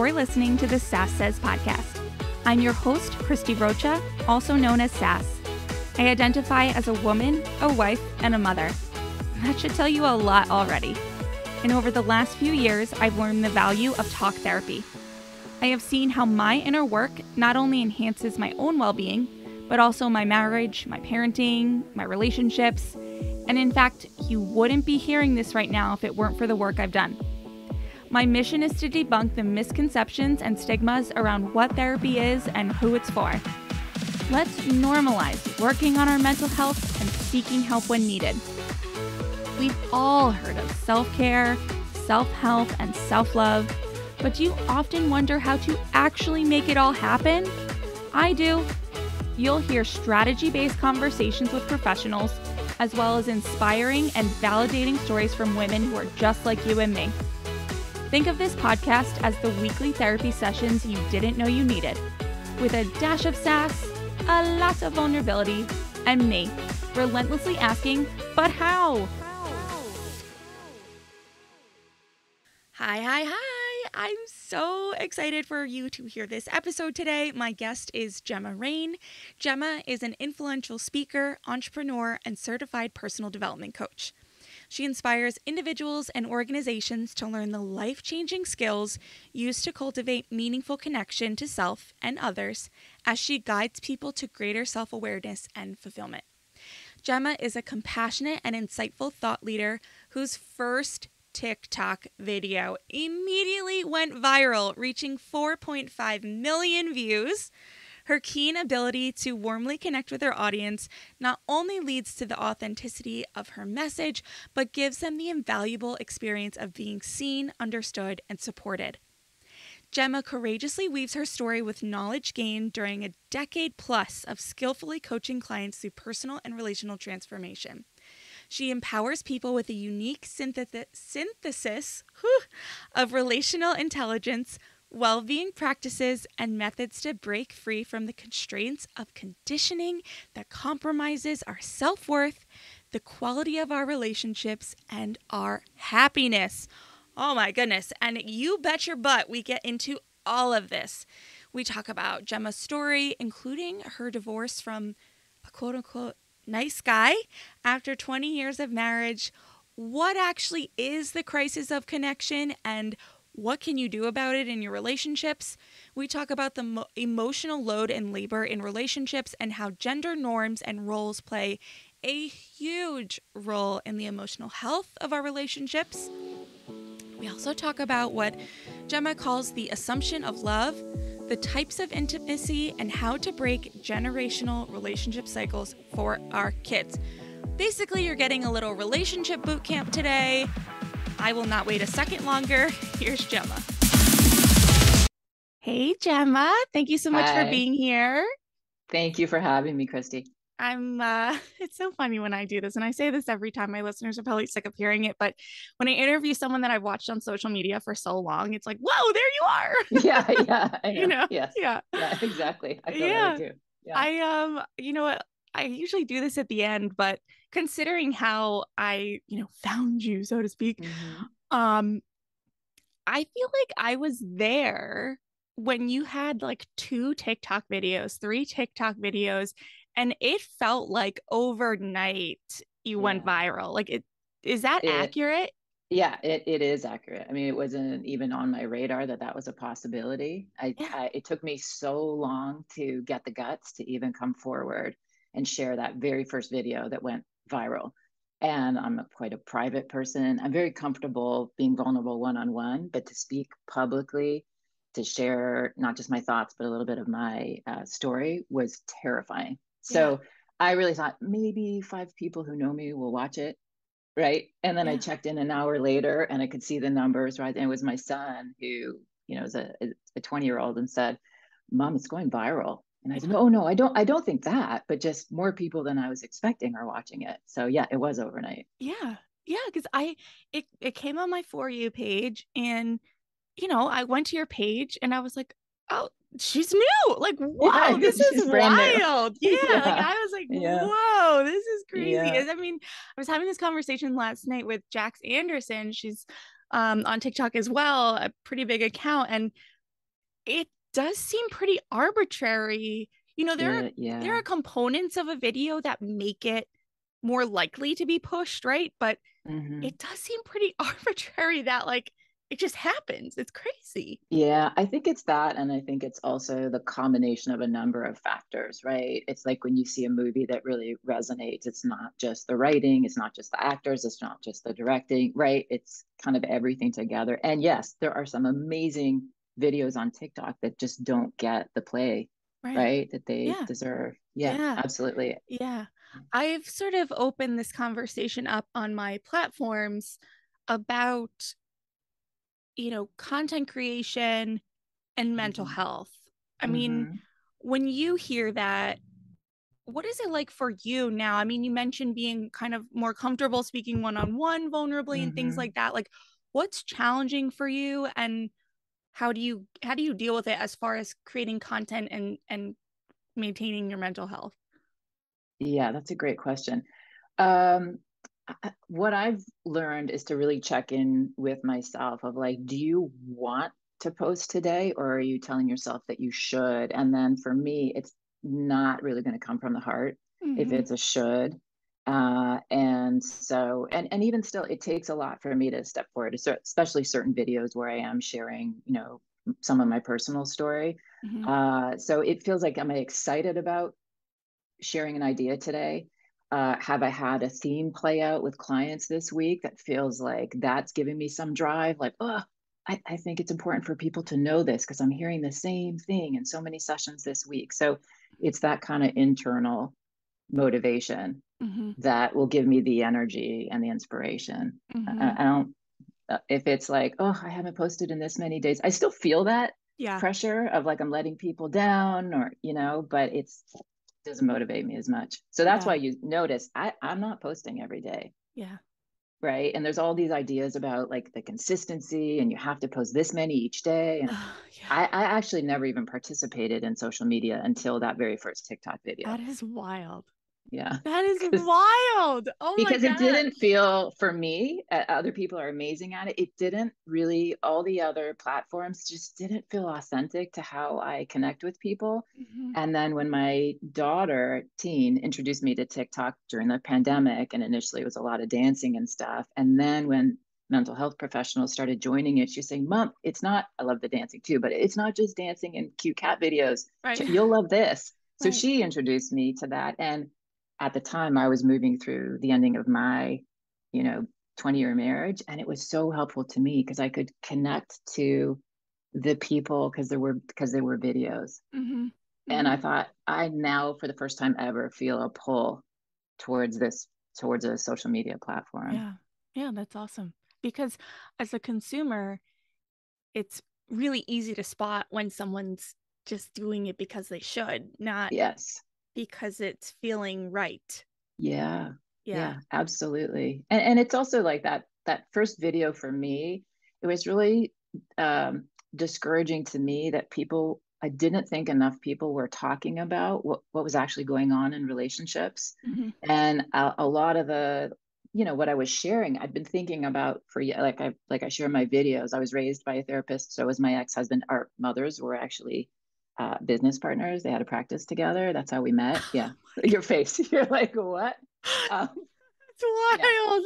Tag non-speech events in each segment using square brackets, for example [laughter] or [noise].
You're listening to the Sass Says podcast. I'm your host, Christie Rocha, also known as Sass. I identify as a woman, a wife, and a mother. That should tell you a lot already. And over the last few years, I've learned the value of talk therapy. I have seen how my inner work not only enhances my own well being, but also my marriage, my parenting, my relationships. And in fact, you wouldn't be hearing this right now if it weren't for the work I've done. My mission is to debunk the misconceptions and stigmas around what therapy is and who it's for. Let's normalize working on our mental health and seeking help when needed. We've all heard of self care, self help, and self love, but do you often wonder how to actually make it all happen? I do. You'll hear strategy based conversations with professionals, as well as inspiring and validating stories from women who are just like you and me. Think of this podcast as the weekly therapy sessions you didn't know you needed, with a dash of sass, a lot of vulnerability, and me, relentlessly asking, but how? Hi, hi, hi. I'm so excited for you to hear this episode today. My guest is Jemma Rane. Jemma is an influential speaker, entrepreneur, and certified personal development coach. She inspires individuals and organizations to learn the life changing skills used to cultivate meaningful connection to self and others as she guides people to greater self awareness and fulfillment. Jemma is a compassionate and insightful thought leader whose first TikTok video immediately went viral, reaching 4.5 million views. Her keen ability to warmly connect with her audience not only leads to the authenticity of her message, but gives them the invaluable experience of being seen, understood, and supported. Jemma courageously weaves her story with knowledge gained during a decade plus of skillfully coaching clients through personal and relational transformation. She empowers people with a unique synthesis, whew, of relational intelligence, well being practices, and methods to break free from the constraints of conditioning that compromises our self worth, the quality of our relationships, and our happiness. Oh my goodness. And you bet your butt we get into all of this. We talk about Jemma's story, including her divorce from a quote unquote nice guy after 20 years of marriage. What actually is the crisis of connection and what can you do about it in your relationships? We talk about the mo- emotional load and labor in relationships and how gender norms and roles play a huge role in the emotional health of our relationships. We also talk about what Jemma calls the assumption of love, the types of intimacy, and how to break generational relationship cycles for our kids. Basically, you're getting a little relationship boot camp today. I will not wait a second longer. Here's Jemma. Hey, Jemma. Thank you so much Hi. for being here. Thank you for having me, Christie. I'm uh [laughs] it's so funny when I do this and I say this every time my listeners are probably sick of hearing it but when I interview someone that I've watched on social media for so long it's like whoa there you are [laughs] Yeah, yeah, [laughs] I know. you know Yes. yeah Yeah, exactly. I feel Yeah. that too. Yeah. I um you know what I usually do this at the end but considering how I you know found you so to speak Mhm. um I feel like I was there when you had like two TikTok videos, three TikTok videos, and it felt like overnight you went viral. Like it is that It- accurate? Yeah, it, it is accurate. I mean, it wasn't even on my radar that that was a possibility. I, Yeah. I it took me so long to get the guts to even come forward and share that very first video that went viral. And I'm a, quite a private person. I'm very comfortable being vulnerable one on one, but to speak publicly, to share not just my thoughts, but a little bit of my uh, story was terrifying. So I really thought maybe five people who know me will watch it right and then i checked in an hour later and i could see the numbers right and it was my son who you know is a, a 20 year old and said mom it's going viral and i said "Oh no i don't i don't think that but just more people than i was expecting are watching it so yeah it was overnight Yeah. Yeah, because I it it came on my for you page and you know, I went to your page and I was like, oh, she's new. Like, [laughs] wow, this is wild. [laughs] Yeah, Like I was like, Yeah. whoa, this is crazy. Yeah. I mean, I was having this conversation last night with Jax Anderson. She's um on TikTok as well, a pretty big account. And it does seem pretty arbitrary. You know, there are yeah. there are components of a video that make it more likely to be pushed, right? But Mhm. it does seem pretty [laughs] arbitrary that like it just happens. It's crazy. Yeah, I think it's that. And I think it's also the combination of a number of factors, right? It's like when you see a movie that really resonates, it's not just the writing, it's not just the actors, it's not just the directing, right? It's kind of everything together. And yes, there are some amazing videos on TikTok that just don't get the play, Right. right? That they Yeah. deserve. Yeah, Yeah. absolutely. Yeah. I've sort of opened this conversation up on my platforms about, you know, content creation and mental Mhm. health. I mean, Mhm. when you hear that, what is it like for you now? I mean, you mentioned being kind of more comfortable speaking one on one vulnerably and things Mhm. like that. Like, what's challenging for you and how do you how do you deal with it as far as creating content and and maintaining your mental health? Yeah, that's a great question. Um, what I've learned is to really check in with myself of like, do you want to post today or are you telling yourself that you should? And then for me, it's not really going to come from the heart if Mhm. it's a should. Uh, and so, and and even still, it takes a lot for me to step forward, especially certain videos where I am sharing, you know, some of my personal story. Mhm. Uh, so it feels like I'm excited about sharing an idea today. Uh, have I had a theme play out with clients this week that feels like that's giving me some drive? Like, oh, I, I think it's important for people to know this because I'm hearing the same thing in so many sessions this week. So it's that kind of internal motivation Mhm. that will give me the energy and the inspiration. I, Mhm. I don't, uh, if it's like, oh, I haven't posted in this many days, I still feel that Yeah. pressure of like I'm letting people down or, you know, but it's doesn't motivate me as much. So that's Yeah. why you notice I, I'm not posting every day. Yeah. Right. And there's all these ideas about like the consistency and you have to post this many each day. And Ugh, [sighs] yeah. I, I actually never even participated in social media until that very first TikTok video. That is wild. Yeah. that is [laughs] wild. Oh my because it didn't feel for me uh, other people are amazing at it it didn't really all the other platforms just didn't feel authentic to how i connect with people Mhm. and then when my daughter teen introduced me to tiktok during the pandemic and initially it was a lot of dancing and stuff and then when mental health professionals started joining it she's saying mom it's not i love the dancing too but it's not just dancing and cute cat videos Right. you'll love this so Right. she introduced me to that and at the time I was moving through the ending of my, you know, 20 year marriage. And it was so helpful to me because I could connect to the people because there were because there were videos. Mhm. And I Mhm. thought I now for the first time ever feel a pull towards this towards a social media platform. Yeah. Yeah, that's awesome. Because as a consumer, it's really easy to spot when someone's just doing it because they should, not Yes. Because it's feeling right. Yeah. Yeah. Yeah, absolutely. And and it's also like that that first video for me, it was really um discouraging to me that people I didn't think enough people were talking about what what was actually going on in relationships. Mhm. And a, a lot of the you know what I was sharing, I'd been thinking about for like I like I share my videos. I was raised by a therapist, so was my ex-husband. Our mothers were actually uh, business partners. They had a practice together. That's how we met. [laughs] Yeah, [laughs] your face. [laughs] You're like, what? Um, It's wild.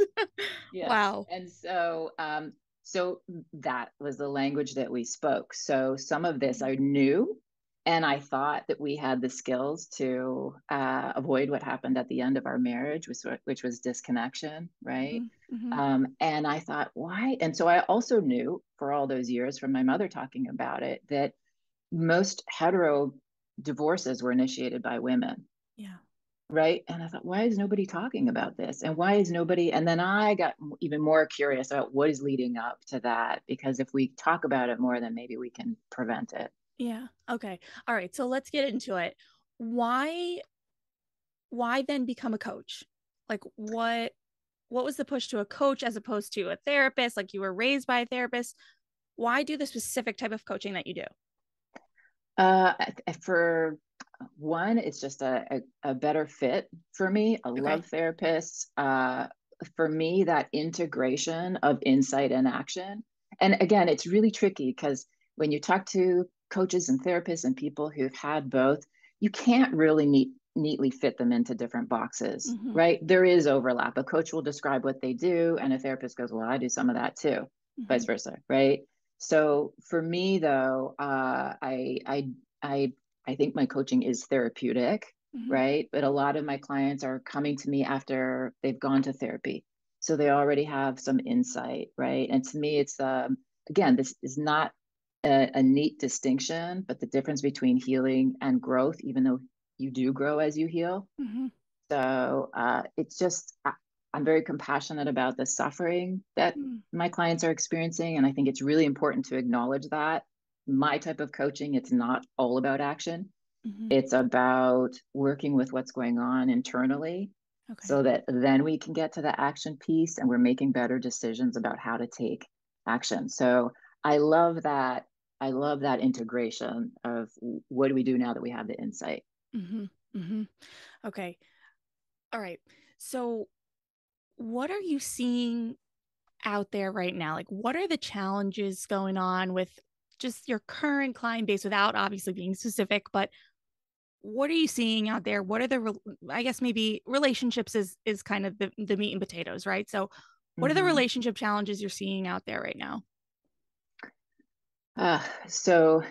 yeah. Wow. And so, um, so that was the language that we spoke. So some of this I knew, and I thought that we had the skills to uh, avoid what happened at the end of our marriage, which which was disconnection, right? Mhm. Mhm. Um, and I thought, why? And so I also knew for all those years from my mother talking about it that most hetero divorces were initiated by women Yeah. right and i thought why is nobody talking about this and why is nobody and then i got even more curious about what is leading up to that because if we talk about it more then maybe we can prevent it Yeah. Okay. All right. So let's get into it. Why why then become a coach? Like what what was the push to a coach as opposed to a therapist? Like you were raised by a therapist. Why do the specific type of coaching that you do? Uh for one it's just a, a, a better fit for me i love therapists uh for me that integration of insight and action and again it's really tricky because when you talk to coaches and therapists and people who've had both, you can't really neat, neatly fit them into different boxes, mm-hmm. right? There is overlap. A coach will describe what they do, and a therapist goes, Well, I do some of that too, mm-hmm. vice versa, right? So for me, though, uh, I, I, I, I think my coaching is therapeutic, mm-hmm. right? But a lot of my clients are coming to me after they've gone to therapy. So they already have some insight, right? And to me, it's, um, again, this is not a, a neat distinction, but the difference between healing and growth, even though you do grow as you heal. Mm-hmm. So uh, it's just, I, am very compassionate about the suffering that mm. my clients are experiencing. And I think it's really important to acknowledge that. My type of coaching, it's not all about action. Mm-hmm. It's about working with what's going on internally okay. so that then we can get to the action piece and we're making better decisions about how to take action. So I love that I love that integration of what do we do now that we have the insight. Mm-hmm, mm-hmm. Okay. All right. So, what are you seeing out there right now? Like, what are the challenges going on with just your current client base without obviously being specific, but what are you seeing out there? What are the, I guess maybe relationships is, is kind of the, the meat and potatoes, right? So, what mm-hmm. are the mm-hmm. relationship challenges you're seeing out there right now? Uh, so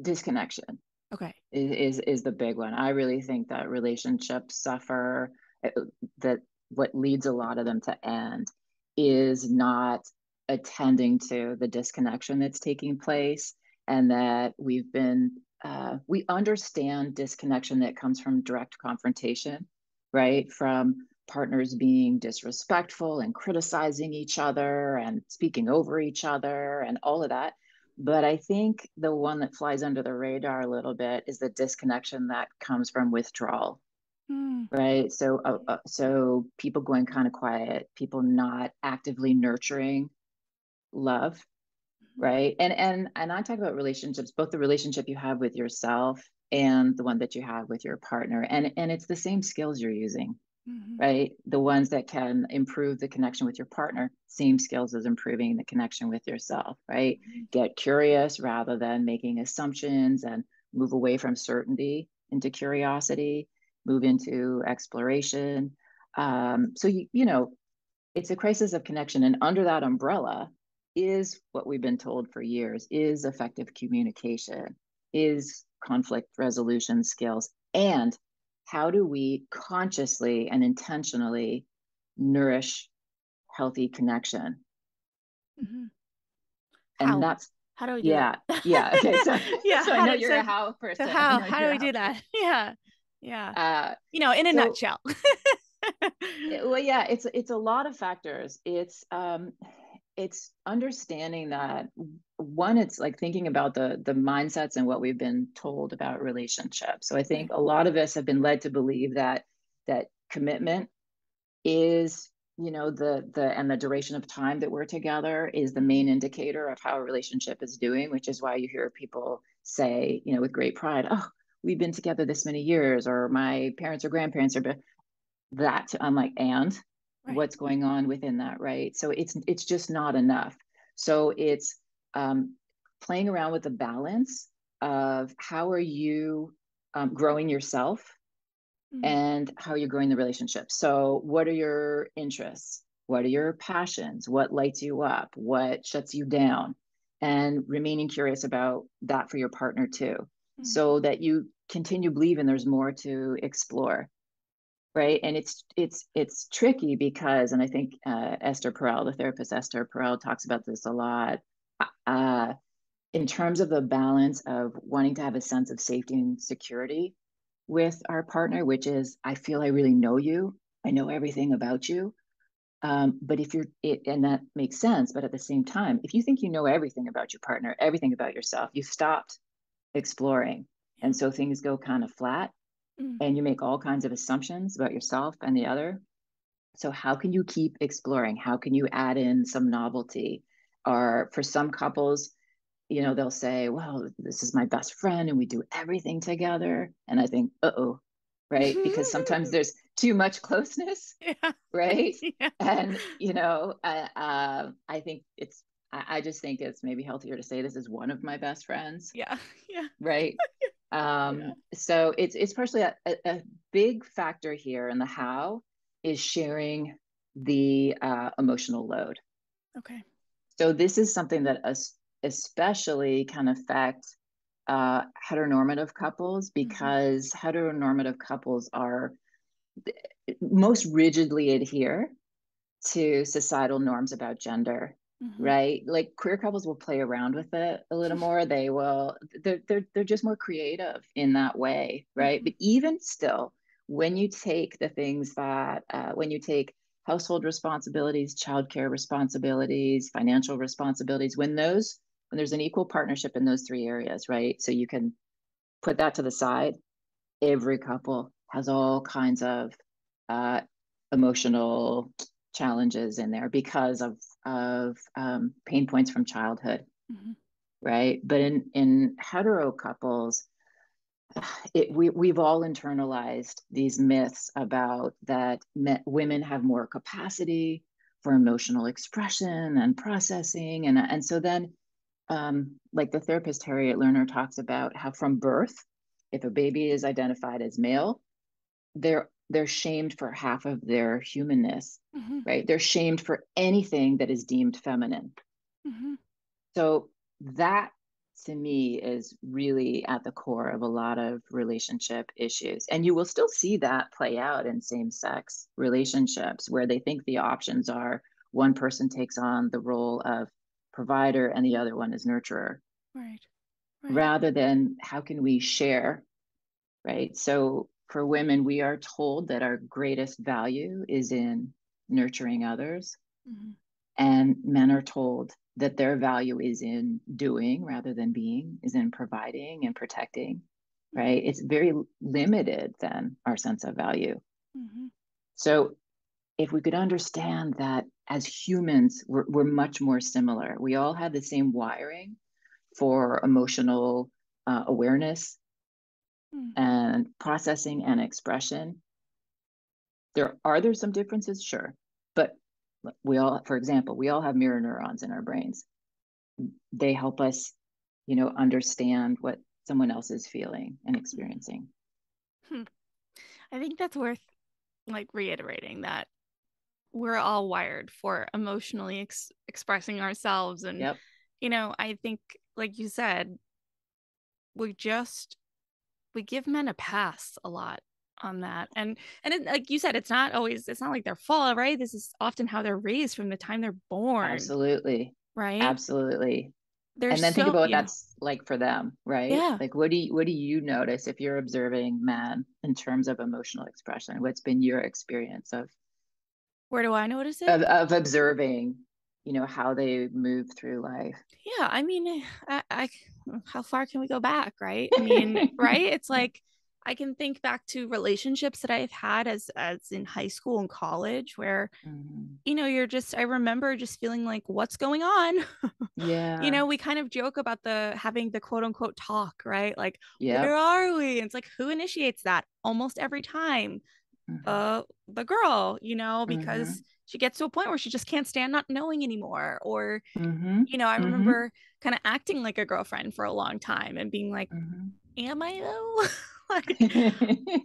disconnection. Okay. Is, is is the big one. I really think that relationships suffer uh, that what leads a lot of them to end is not attending to the disconnection that's taking place and that we've been uh, we understand disconnection that comes from direct confrontation right from partners being disrespectful and criticizing each other and speaking over each other and all of that but I think the one that flies under the radar a little bit is the disconnection that comes from withdrawal. Mm. Right. So, uh, uh, so people going kind of quiet, people not actively nurturing love. Mm-hmm. Right. And, and, and I talk about relationships, both the relationship you have with yourself and the one that you have with your partner. And, and it's the same skills you're using mm-hmm. right? The ones that can improve the connection with your partner, same skills as improving the connection with yourself, right? Mm-hmm. Get curious rather than making assumptions and move away from certainty into curiosity, move into exploration. Um, so, you, you know, it's a crisis of connection. And under that umbrella is what we've been told for years is effective communication, is conflict resolution skills, and how do we consciously and intentionally nourish healthy connection mm-hmm. and how? that's how do we do yeah that? yeah okay so, [laughs] yeah so i know you're a how person so how how do we do that [laughs] yeah yeah. Uh, you know in a so, nutshell. [laughs] Well yeah it's it's a lot of factors. It's um it's understanding that one it's like thinking about the the mindsets and what we've been told about relationships. So i think a lot of us have been led to believe that that commitment is you know the the and the duration of time that we're together is the main indicator of how a relationship is doing which is why you hear people say you know with great pride oh we've been together this many years or my parents or grandparents are that i'm like and? Right. what's going on within that? Right? So it's it's just not enough. So it's um, playing around with the balance of how are you um, growing yourself mm-hmm. and how you're growing the relationship. So what are your interests? What are your passions? What lights you up? What shuts you down? And remaining curious about that for your partner too. Mm-hmm. so that you continue believing there's more to explore right? And it's it's it's tricky because and i think uh, esther perel the therapist esther perel talks about this a lot uh, in terms of the balance of wanting to have a sense of safety and security with our partner which is i feel i really know you. I know everything about you. Um, but if you're it, and that makes sense but at the same time if you think you know everything about your partner everything about yourself you've stopped exploring and so things go kind of flat mm. and you make all kinds of assumptions about yourself and the other. So, how can you keep exploring? How can you add in some novelty? Or for some couples, you know, they'll say, Well, this is my best friend and we do everything together. And I think, uh oh, right? because sometimes [laughs] there's too much closeness, [laughs] yeah. right? [laughs] Yeah. And, you know, uh, uh, I think it's, I, I just think it's maybe healthier to say this is one of my best friends. Yeah. Yeah. Right. Um, Yeah. so it's it's partially a, a, big factor here in the how is sharing the uh, emotional load. Okay. So this is something that es- especially can affect uh, heteronormative couples because heteronormative couples are most rigidly adhere to societal norms about gender Mhm. right? Like queer couples will play around with it a little more. They will they're they're, they're just more creative in that way right? Mhm. but even still when you take the things that uh, when you take household responsibilities childcare responsibilities financial responsibilities when those when there's an equal partnership in those three areas right? So you can put that to the side. Every couple has all kinds of uh, emotional challenges in there because of of um, pain points from childhood, Mhm. right? But in in hetero couples, it, we we've all internalized these myths about that me, women have more capacity for emotional expression and processing, and and so then, um, like the therapist Harriet Lerner talks about how from birth, if a baby is identified as male, they're they're shamed for half of their humanness Mhm. right they're shamed for anything that is deemed feminine Mhm. so that to me is really at the core of a lot of relationship issues and you will still see that play out in same sex relationships where they think the options are one person takes on the role of provider and the other one is nurturer Right. Right. rather than how can we share right so for women we are told that our greatest value is in nurturing others. Mhm. and men are told that their value is in doing rather than being is in providing and protecting right? It's very limited then our sense of value. Mhm. so if we could understand that as humans we're, we're much more similar. We all have the same wiring for emotional uh, awareness Mm. and processing and expression. There are there some differences, sure, but we all, for example, we all have mirror neurons in our brains. They help us, you know, understand what someone else is feeling and experiencing. I think that's worth like reiterating that we're all wired for emotionally ex- expressing ourselves and Yep. you know i think like you said we just we give men a pass a lot on that and and it, like you said it's not always it's not like their fault right this is often how they're raised from the time they're born Absolutely. right Absolutely. there's and then think about what yeah. that's like for them, right? Yeah. Like what do you what do you notice if you're observing men in terms of emotional expression? What's been your experience of where do i notice it of, of observing, you know, how they move through life? yeah i mean I, I how far can we go back right i mean [laughs] right it's like i can think back to relationships that i've had as as in high school and college where Mhm. you know you're just i remember just feeling like what's going on [laughs] Yeah. you know we kind of joke about the having the quote unquote talk right like yeah. where are we and it's like who initiates that almost every time. Uh the girl you know Mm-hmm. because she gets to a point where she just can't stand not knowing anymore or Mhm. you know i Mhm. remember kind of acting like a girlfriend for a long time and being like am i though [laughs] like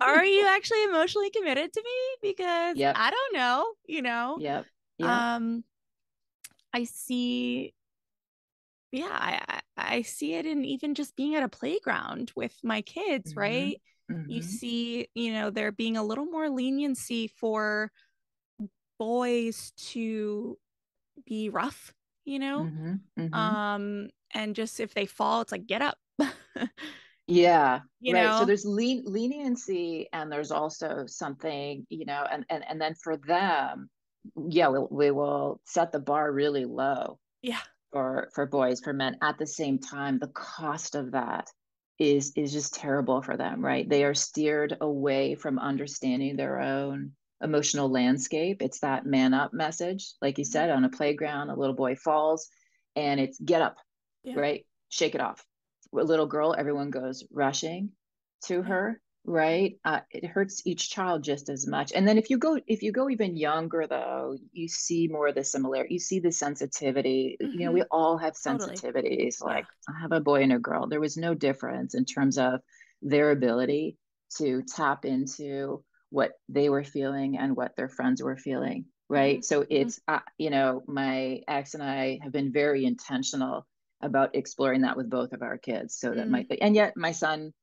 are you [laughs] actually emotionally committed to me because Yep. i don't know you know Yep. Yep. um i see yeah I, I see it in even just being at a playground with my kids Mhm. Right you see you know there being a little more leniency for boys to be rough you know Mhm. Mhm. um and just if they fall it's like get up [laughs] Yeah, you right. So there's len leniency and there's also something, you know, and and and then for them, yeah, we'll, we will set the bar really low yeah for for boys, for men. At the same time, the cost of that is is just terrible for them, right? They are steered away from understanding their own emotional landscape. It's that man up message, like you mm-hmm. said, on a playground, a little boy falls and it's get up, Yeah. right? Shake it off. A little girl, everyone goes rushing to her right uh, it hurts each child just as much and then if you go if you go even younger though you see more of the similarity you see the sensitivity mm-hmm. you know we mm-hmm. all have sensitivities totally. like yeah. i have a boy and a girl there was no difference in terms of their ability to tap into what they were feeling and what their friends were feeling right mm-hmm. so mm-hmm. it's uh, you know my ex and i have been very intentional about exploring that with both of our kids so that mm. my and yet my son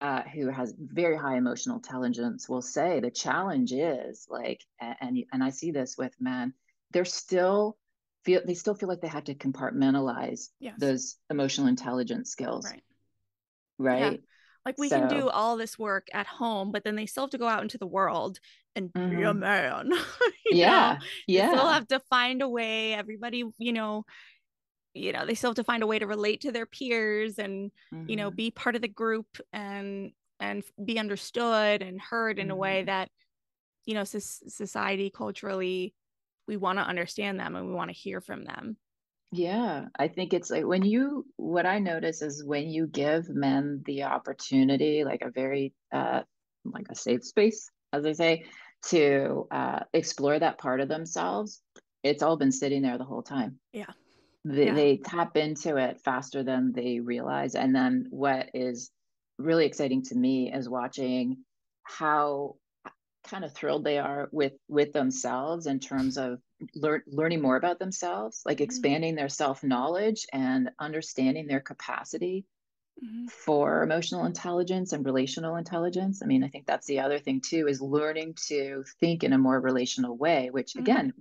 uh, who has very high emotional intelligence will say the challenge is like and and I see this with men they're still feel they still feel like they have to compartmentalize yes. those emotional intelligence skills right right yeah. like we so, can do all this work at home but then they still have to go out into the world and mm-hmm. be a mm-hmm. man [laughs] yeah know? yeah they still have to find a way everybody you know you know they still have to find a way to relate to their peers and mm-hmm. you know mm-hmm. be part of the group and and be understood and heard in mm-hmm. a way mm-hmm. that you know society culturally we want to understand them and we want to hear from them yeah i think it's like when you what i notice is when you give men the opportunity like a very uh like a safe space as i say to uh explore that part of themselves it's all been sitting there the whole time yeah they, yeah. they tap into it faster than they realize and then what is really exciting to me is watching how kind of thrilled they are with with themselves in terms of lear- learning more about themselves like mm-hmm. expanding their self knowledge and understanding their capacity mm-hmm. for emotional intelligence and relational intelligence i mean i think that's the other thing too is learning to think in a more relational way which mm-hmm. again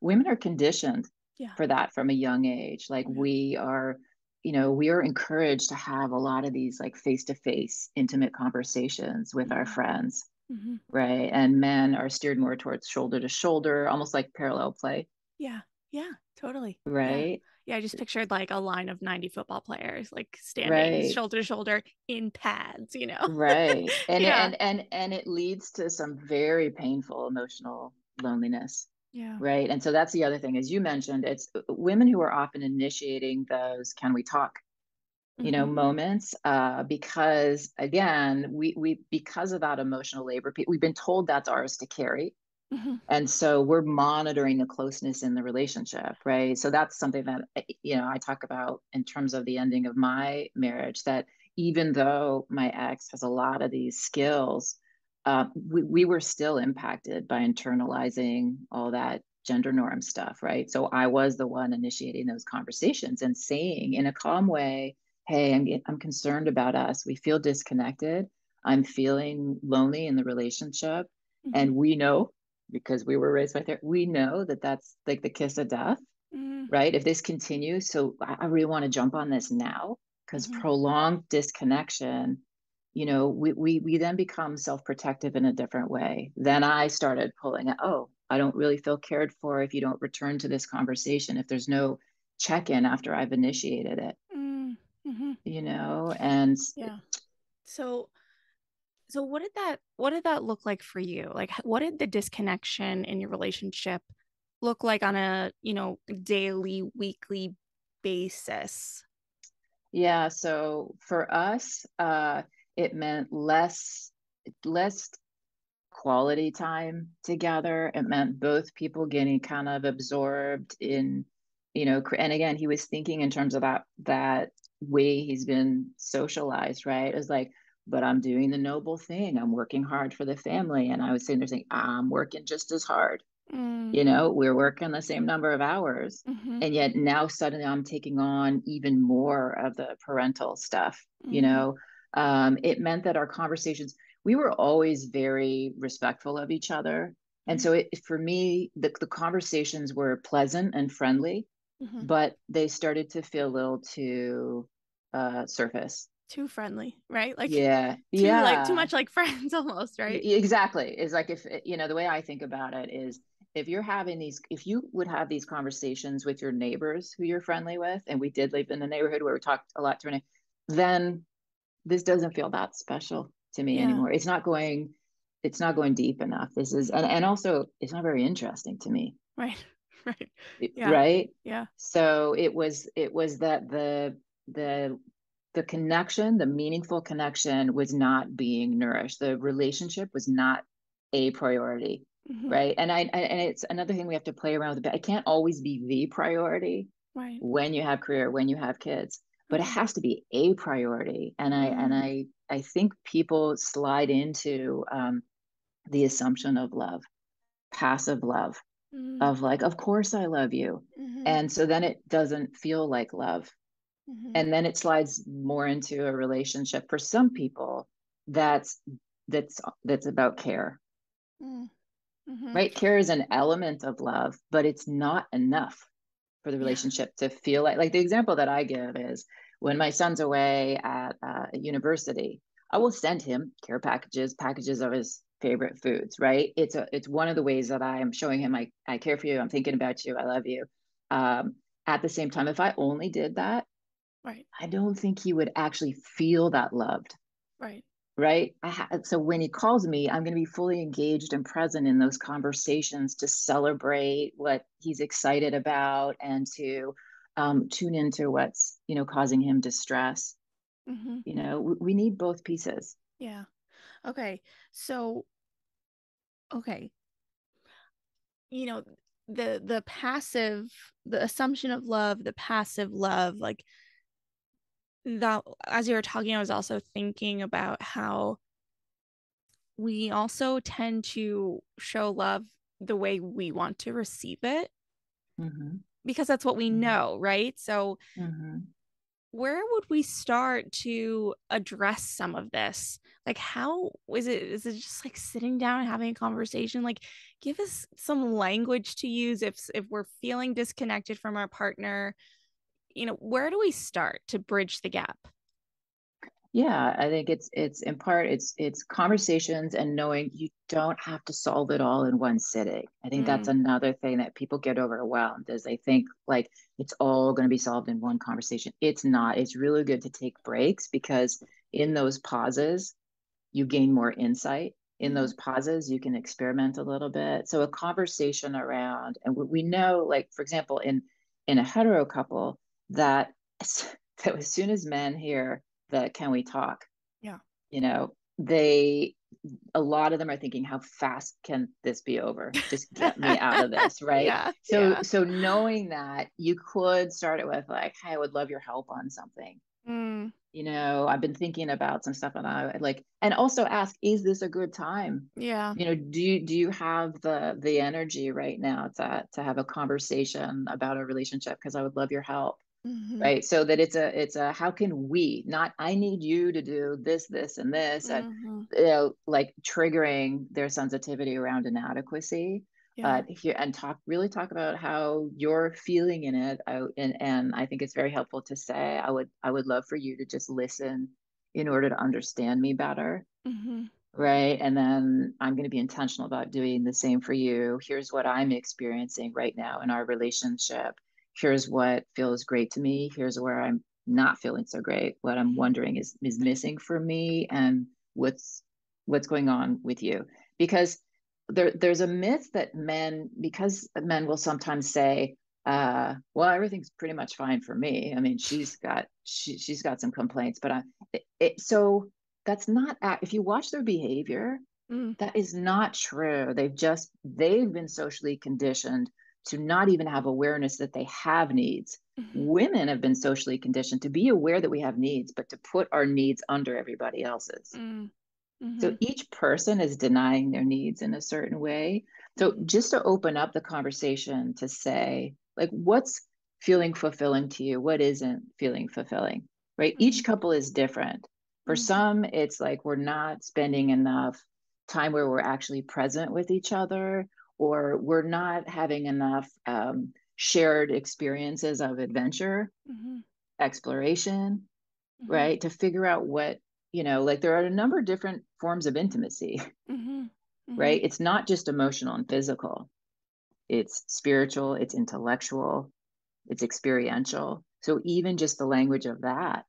women are conditioned yeah. for that from a young age. Like yeah. we are, you know, we are encouraged to have a lot of these like face to face intimate conversations with our friends. Mm-hmm. Right. And men are steered more towards shoulder to shoulder, almost like parallel play. Yeah. Yeah. Totally. Right. Yeah. yeah I just pictured like a line of 90 football players like standing right. shoulder to shoulder in pads, you know? right. [laughs] And, yeah. and, and, and it leads to some very painful emotional loneliness yeah. Right. And so that's the other thing, as you mentioned, it's uh, women who are often initiating those can we talk, you mm-hmm. know, moments, uh, because again, we we because of that emotional labor, we've been told that's ours to carry. Mm-hmm. And so we're monitoring the closeness in the relationship, right? So that's something that eh, you know I talk about in terms of the ending of my marriage. That even though my ex has a lot of these skills, uh, we, we were still impacted by internalizing all that gender norm stuff, right? So I was the one initiating those conversations and saying in a calm way, hey, I'm, I'm concerned about us. We feel disconnected. I'm feeling lonely in the relationship. Mm-hmm. And we know, because we were raised right there, we know that that's like the kiss of death, mm-hmm. right? If this continues, so I really want to jump on this now because mm-hmm. prolonged disconnection you know we, we we then become self-protective in a different way. Then i started pulling oh i don't really feel cared for if you don't return to this conversation if there's no check-in after i've initiated it. Mm, mm-hmm. you know and yeah. So so what did that what did that look like for you? Like what did the disconnection in your relationship look like on a you know daily weekly basis? Yeah so for us uh it meant less less quality time together. It meant both people getting kind of absorbed in you know and again he was thinking in terms of that that way he's been socialized right? It was like but i'm doing the noble thing. I'm working hard for the family. And i was sitting there saying i'm working just as hard. Mm. you know we're working the same number of hours. Mm-hmm. and yet now suddenly i'm taking on even more of the parental stuff mm. you know um, it meant that our conversations we were always very respectful of each other. And so it, for me the, the conversations were pleasant and friendly mm-hmm. but they started to feel a little too uh, surface. Too friendly right? Like yeah too, yeah like too much like [laughs] friends almost right? exactly. It's like if you know the way i think about it is if you're having these if you would have these conversations with your neighbors who you're friendly with and we did live in a neighborhood where we talked a lot to then this doesn't feel that special to me yeah. anymore. It's not going it's not going deep enough. This is and, and also it's not very interesting to me. Right. [laughs] Right. Yeah. Right? Yeah. So it was it was that the the the connection, the meaningful connection was not being nourished. The relationship was not a priority. Mm-hmm. Right. And I, and it's another thing we have to play around with. It can't always be the priority right. when you have career, when you have kids, but it has to be a priority. And I, and I, I think people slide into um, the assumption of love, passive love, mm-hmm. of like, of course I love you. Mm-hmm. And so then it doesn't feel like love. Mm-hmm. And then it slides more into a relationship for some people that's that's that's about care. Mm. Mm-hmm. Right? Care is an element of love, but it's not enough for the relationship yeah. to feel like like the example that I give is when my son's away at uh, university, I will send him care packages, packages of his favorite foods, right? It's a it's one of the ways that I am showing him I, I care for you, I'm thinking about you, I love you. Um, at the same time, if I only did that, right, I don't think he would actually feel that loved. Right. Right. Ha- so when he calls me, I'm going to be fully engaged and present in those conversations to celebrate what he's excited about and to um, tune into what's you know causing him distress. Mm-hmm. You know, we, we need both pieces. Yeah. Okay. So okay. You know, the the passive the assumption of love, the passive love like that as you were talking I was also thinking about how we also tend to show love the way we want to receive it. Mm-hmm. Because that's what we mm-hmm. know, right? So mm-hmm where would we start to address some of this like how is it is it just like sitting down and having a conversation like give us some language to use if if we're feeling disconnected from our partner you know where do we start to bridge the gap? Yeah i think it's it's in part it's it's conversations and knowing you don't have to solve it all in one sitting. I think mm. that's another thing that people get overwhelmed is they think like it's all going to be solved in one conversation. It's not. It's really good to take breaks because in those pauses you gain more insight. In those mm-hmm. pauses you can experiment a little bit. So a conversation around and we know like for example in in a hetero couple that [laughs] that as soon as men hear the can we talk? Yeah. you know they a lot of them are thinking how fast can this be over? Just get me out of this [laughs] right? Yeah, so yeah. so knowing that you could start it with like hey i would love your help on something. Mm. you know i've been thinking about some stuff and i like and also ask is this a good time? Yeah. You know do you do you have the the energy right now to to have a conversation about a relationship? Because i would love your help mm-hmm. right so that it's a it's a how can we not i need you to do this this and this mm-hmm. and you know like triggering their sensitivity around inadequacy yeah. uh, here and talk really talk about how you're feeling in it I, and and i think it's very helpful to say i would i would love for you to just listen in order to understand me better mm-hmm. right and then i'm going to be intentional about doing the same for you here's what i'm experiencing right now in our relationship here's what feels great to me here's where i'm not feeling so great what i'm wondering is is missing for me and what's what's going on with you. Because there there's a myth that men because men will sometimes say uh, well everything's pretty much fine for me. I mean she's got she, she's got some complaints but I, it, it, so that's not if you watch their behavior mm. that is not true. They've just they've been socially conditioned to not even have awareness that they have needs. Mm-hmm. Women have been socially conditioned to be aware that we have needs, but to put our needs under everybody else's. Mm-hmm. So each person is denying their needs in a certain way. So mm-hmm. just to open up the conversation to say, like, what's feeling fulfilling to you? What isn't feeling fulfilling? Right? Each mm-hmm. couple is different. For mm-hmm. some, it's like we're not spending enough time where we're actually present with each other or we're not having enough um, shared experiences of adventure, mm-hmm. exploration, mm-hmm. right? To figure out what, you know, like there are a number of different forms of intimacy, mm-hmm. [laughs] mm-hmm. right? It's not just emotional and physical, it's spiritual, it's intellectual, it's experiential. So even just the language of that,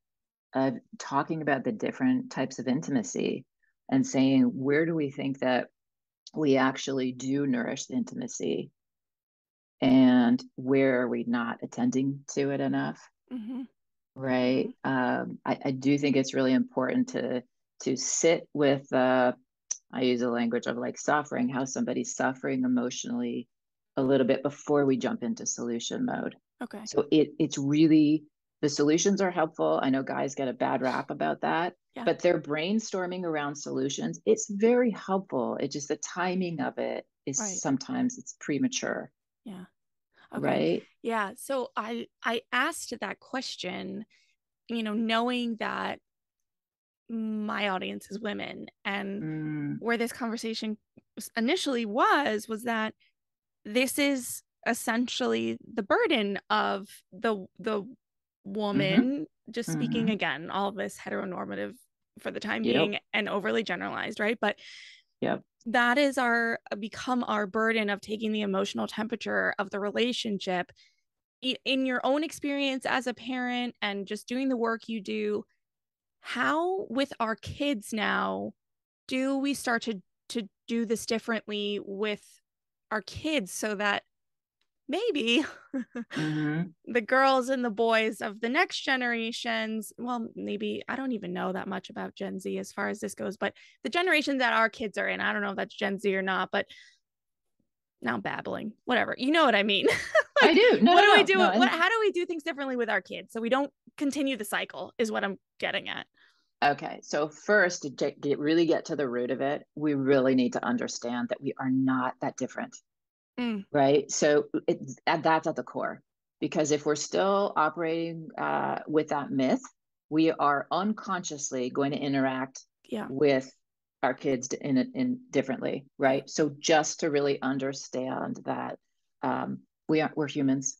of talking about the different types of intimacy and saying, where do we think that we actually do nourish the intimacy and where are we not attending to it enough? Mm-hmm. right? Um, I, I do think it's really important to to sit with uh, i use a language of like suffering how somebody's suffering emotionally a little bit before we jump into solution mode. Okay. so it it's really the solutions are helpful. I know guys get a bad rap about that Yeah. but they're brainstorming around solutions it's very helpful it's just the timing of it is Right. sometimes it's premature Yeah. Okay. right Yeah. So I I asked that question, you know, knowing that my audience is women and Mm, where this conversation initially was was that this is essentially the burden of the the woman just speaking mhm. again all this heteronormative for the time Yep. being and overly generalized right but yeah, that is our become our burden of taking the emotional temperature of the relationship in your own experience as a parent and just doing the work you do how with our kids now do we start to to do this differently with our kids so that maybe Mhm. [laughs] the girls and the boys of the next generations well maybe i don't even know that much about gen z as far as this goes but the generation that our kids are in i don't know if that's gen z or not but now I'm babbling whatever you know what i mean [laughs] I do. No, what no, do we do no, what, how do we do things differently with our kids so we don't continue the cycle is what i'm getting at Okay, so first to get really get to the root of it, we really need to understand that we are not that different, Mm. right? So and that's at the core, because if we're still operating uh, with that myth, we are unconsciously going to interact yeah with our kids in in differently, right? So just to really understand that um, we are we're humans,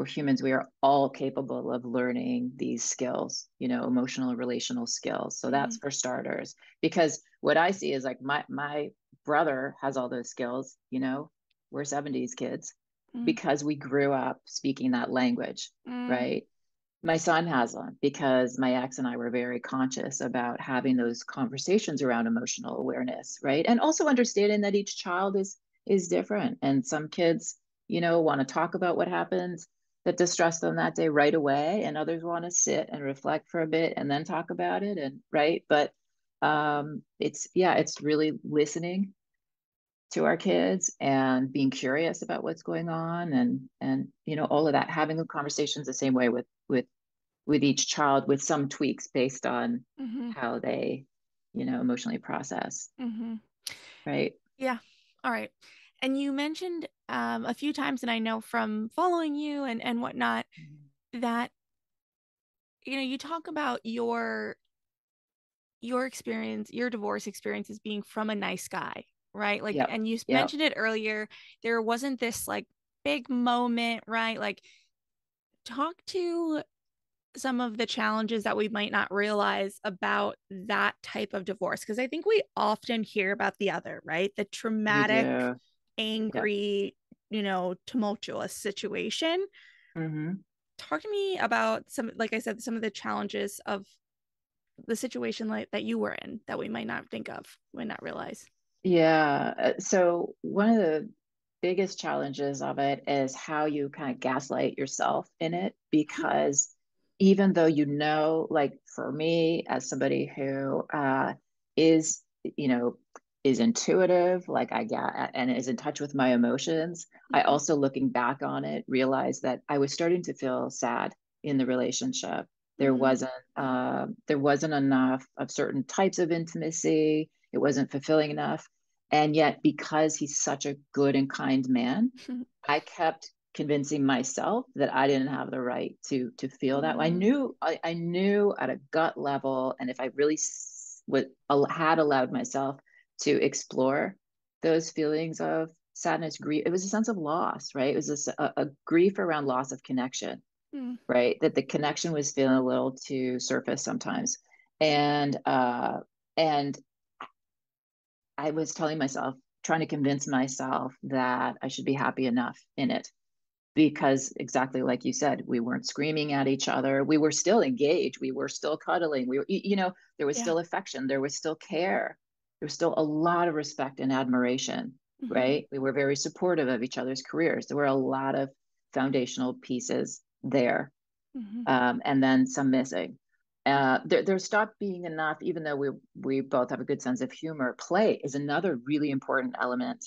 we're humans we are all capable of learning these skills you know emotional relational skills so that's for starters because what i see is like my my brother has all those skills you know we're 70s kids Mm. because we grew up speaking that language Mm. right my son has them because my ex and i were very conscious about having those conversations around emotional awareness right and also understanding that each child is is different and some kids you know want to talk about what happens that distressed them that day right away and others want to sit and reflect for a bit and then talk about it and right but um it's yeah it's really listening to our kids and being curious about what's going on and and you know all of that having conversations the same way with with with each child with some tweaks based on Mhm. how they you know emotionally process Mhm. right Yeah. All right. And you mentioned um, a few times, and I know from following you and and whatnot that you know you talk about your your experience, your divorce experience as being from a nice guy, right? Like, Yep. and you Yep. mentioned it earlier. There wasn't this like big moment, right? Like, talk to some of the challenges that we might not realize about that type of divorce because I think we often hear about the other, right? The traumatic angry, you know, tumultuous situation. hmm Talk to me about some, like I said, some of the challenges of the situation like that you were in that we might not think of, might not realize. Yeah. uh, So one of the biggest challenges of it is how you kind of gaslight yourself in it because even though you know, like for me, as somebody who uh, is, you know, is intuitive, like I get and is in touch with my emotions, I Mhm. also looking back on it realized that I was starting to feel sad in the relationship. There Mhm. wasn't uh, there wasn't enough of certain types of intimacy. It wasn't fulfilling enough. And yet, because he's such a good and kind man, [laughs] I kept convincing myself that I didn't have the right to to feel that way. I knew I, I knew at a gut level, and if I really would had allowed myself to explore those feelings of sadness, grief, it was a sense of loss, right? It was a grief around loss of connection, Mm. right? That the connection was feeling a little too surface sometimes, and uh, and I was telling myself, trying to convince myself that I should be happy enough in it. Because exactly like you said, we weren't screaming at each other. We were still engaged. We were still cuddling. We were, you know, there was Yeah. still affection. There was still care. There was still a lot of respect and admiration, Mhm. right? We were very supportive of each other's careers. There were a lot of foundational pieces there. mm-hmm. um, and then some missing. Uh, there, there stopped being enough, even though we we both have a good sense of humor. Play is another really important element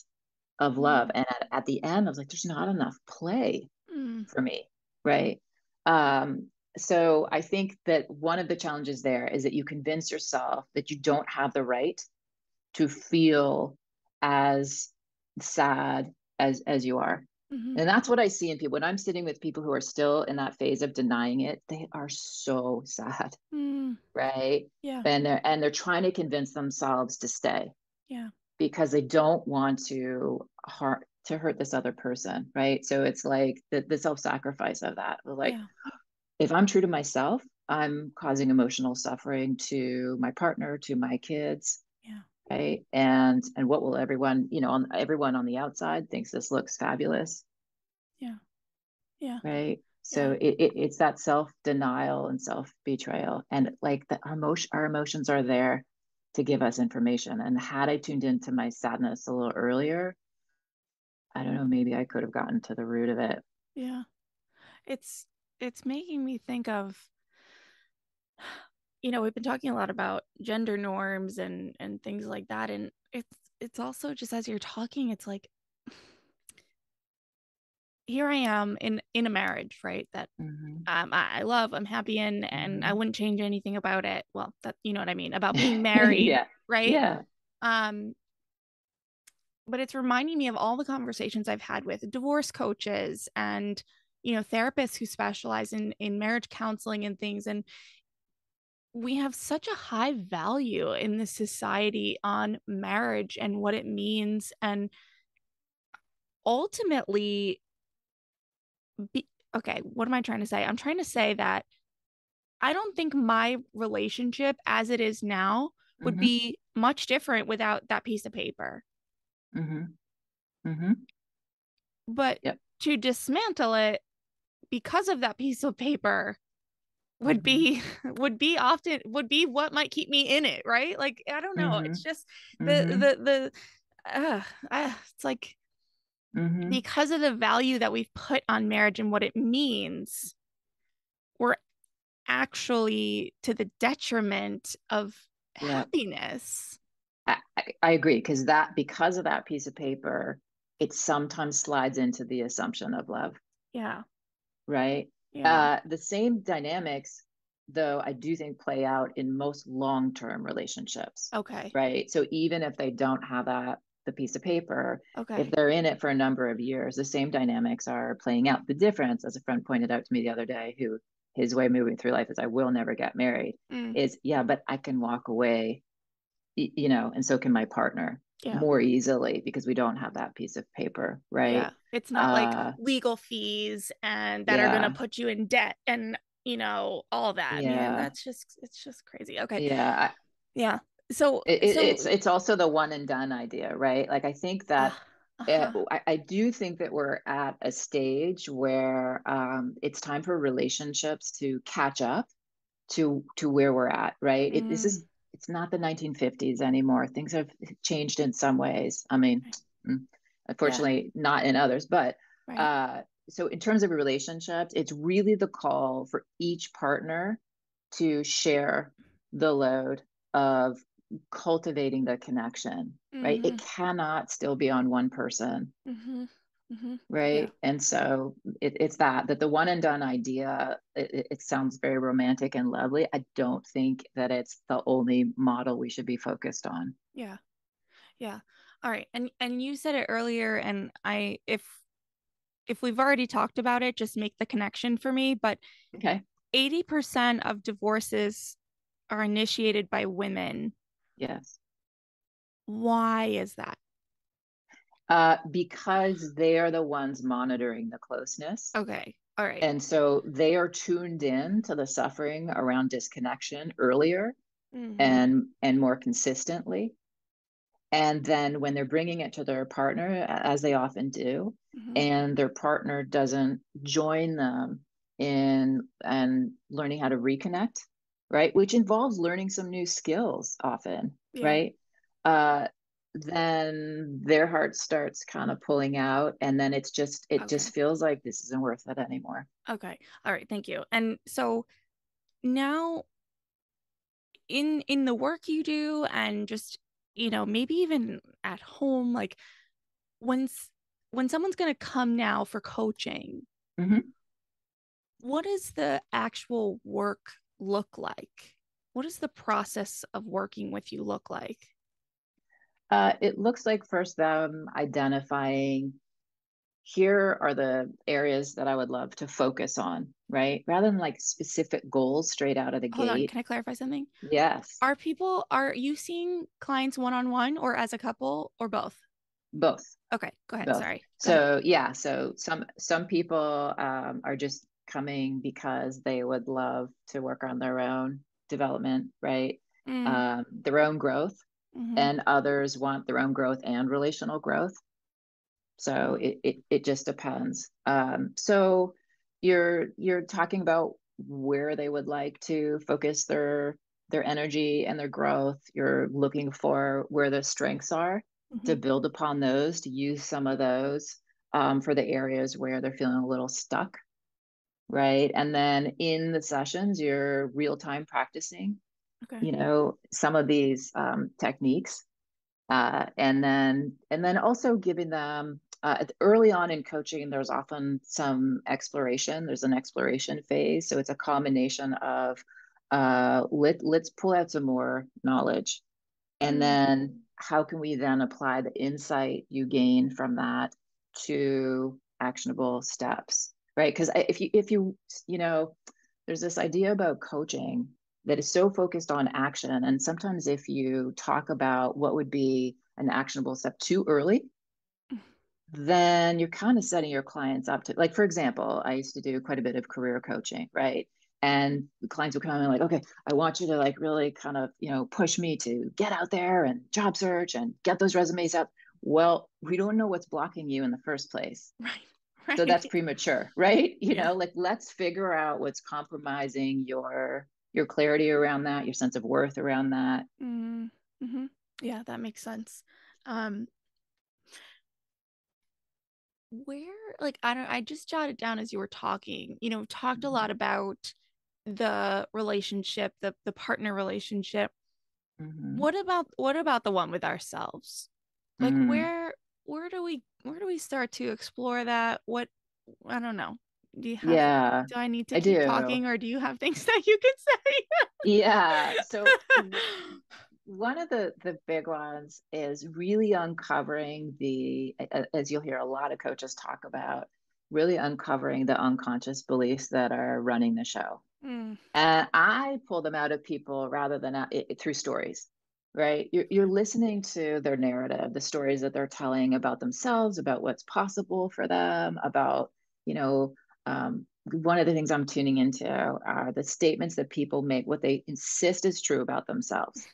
of love. Mm. And at, at, the end, I was like, there's not enough play mm. for me, right? Um, so I think that one of the challenges there is that you convince yourself that you don't have the right to feel as sad as as you are. Mm-hmm. And that's what I see in people. When I'm sitting with people who are still in that phase of denying it, they are so sad. Mm. Right? Yeah. And they're and they're trying to convince themselves to stay. Yeah. Because they don't want to hurt to hurt this other person. Right. So it's like the, the self-sacrifice of that. Like yeah. if I'm true to myself, I'm causing emotional suffering to my partner, to my kids right? And and what will everyone you know on everyone on the outside thinks this looks fabulous. Yeah. Yeah. Right? So yeah. it, it, it's that self denial and self betrayal and like the our emotion our emotions are there to give us information. And had i tuned into my sadness a little earlier i don't know maybe i could have gotten to the root of it. Yeah. It's it's making me think of you know we've been talking a lot about gender norms and and things like that and it's it's also just as you're talking it's like here i am in in a marriage right that mm-hmm. um I, I, love i'm happy in and mm-hmm. i wouldn't change anything about it well that you know what i mean about being [laughs] married yeah. right yeah um but it's reminding me of all the conversations i've had with divorce coaches and you know therapists who specialize in in marriage counseling and things and we have such a high value in this society on marriage and what it means and ultimately be, okay what am i trying to say i'm trying to say that i don't think my relationship as it is now would mm-hmm. be much different without that piece of paper mm-hmm. Mm-hmm. but yep. to dismantle it because of that piece of paper would be [laughs] would be often would be what might keep me in it right like i don't know mm-hmm. it's just the mm-hmm. the the uh, uh, it's like mm-hmm. because of the value that we've put on marriage and what it means we're actually to the detriment of yeah. happiness I, I agree because that because of that piece of paper it sometimes slides into the assumption of love yeah right yeah. Uh, the same dynamics, though, I do think play out in most long term relationships. Okay. Right. So even if they don't have that, the piece of paper, okay. if they're in it for a number of years, the same dynamics are playing out. The difference, as a friend pointed out to me the other day, who his way moving through life is I will never get married, mm. is yeah, but I can walk away, you know, and so can my partner yeah. more easily because we don't have that piece of paper, right? Yeah. It's not uh, like legal fees and that yeah. are going to put you in debt and you know all that. Yeah, Man, that's just it's just crazy. Okay. Yeah. Yeah. So, it, so it's it's also the one and done idea, right? Like I think that. Uh-huh. I, I, do think that we're at a stage where um, it's time for relationships to catch up to to where we're at, right? Mm. It, this is mm it's not the 1950s anymore. Things have changed in some ways. I mean, right. Unfortunately, yeah. not in others. But right. uh, so, in terms of relationships, it's really the call for each partner to share the load of cultivating the connection. Mm-hmm. Right? It mm-hmm. cannot still be on one person. Mm-hmm. Mm-hmm. Right. Yeah. And so it, it's that, that the one and done idea, it, it sounds very romantic and lovely. I don't think that it's the only model we should be focused on. Yeah. Yeah. All right. And, and you said it earlier and I, if, if we've already talked about it, just make the connection for me. But okay. 80% of divorces are initiated by women. Yes. Why is that? Uh, because they are the ones monitoring the closeness. Okay. All right. And so they are tuned in to the suffering around disconnection earlier mm-hmm. and and more consistently. And then when they're bringing it to their partner, as they often do, mm-hmm. and their partner doesn't join them in and learning how to reconnect, right? Which involves learning some new skills often, yeah. right? Uh, then their heart starts kind of pulling out and then it's just it Okay. just feels like this isn't worth it anymore Okay. All right. Thank you. And so now in in the work you do and just, you know, maybe even at home, like when when someone's going to come now for coaching, Mhm. what does the actual work look like? What does the process of working with you look like? uh, it looks like first them identifying here are the areas that i would love to focus on right rather than like specific goals straight out of the Hold on, gate can I clarify something? yes Are people are you seeing clients one on one or as a couple or both? both Okay, go ahead. both Sorry. Go ahead. so yeah so some some people um, are just coming because they would love to work on their own development right Mm, um, their own growth mhm. and others want their own growth and relational growth so it it, it just depends um, so you're you're talking about where they would like to focus their their energy and their growth you're looking for where their strengths are to Mhm. build upon those to use some of those um, for the areas where they're feeling a little stuck right and then in the sessions you're real time practicing Okay. you know some of these um, techniques uh, and then and then also giving them uh, early on in coaching there's often some exploration there's an exploration phase so it's a combination of uh, let, let's pull out some more knowledge and Mm. then how can we then apply the insight you gain from that to actionable steps right because if you if you you know there's this idea about coaching that is so focused on action and sometimes if you talk about what would be an actionable step too early then you're kind of setting your clients up to like for example i used to do quite a bit of career coaching right and the clients would come in like okay i want you to like really kind of you know push me to get out there and job search and get those resumes up well we don't know what's blocking you in the first place Right. [laughs] Right. so that's premature right you Yeah. know like let's figure out what's compromising your your clarity around that your sense of worth around that Mm, hmm Yeah, that makes sense. Um, where, like, I don't, I just jotted down as you were talking, you know, talked a lot about the relationship, the the partner relationship. Mhm. What about what about the one with ourselves? Like, Mm. where where do we where do we start to explore that? What I don't know. Do you have yeah do I need to i keep do talking or do you have things [laughs] that you can say? yeah so [laughs] one of the the big ones is really uncovering the as you'll hear a lot of coaches talk about really uncovering the unconscious beliefs that are running the show. Mm, and i pull them out of people rather than out, it, through stories right? You're, you're listening to their narrative the stories that they're telling about themselves about what's possible for them about you know um, one of the things i'm tuning into are the statements that people make what they insist is true about themselves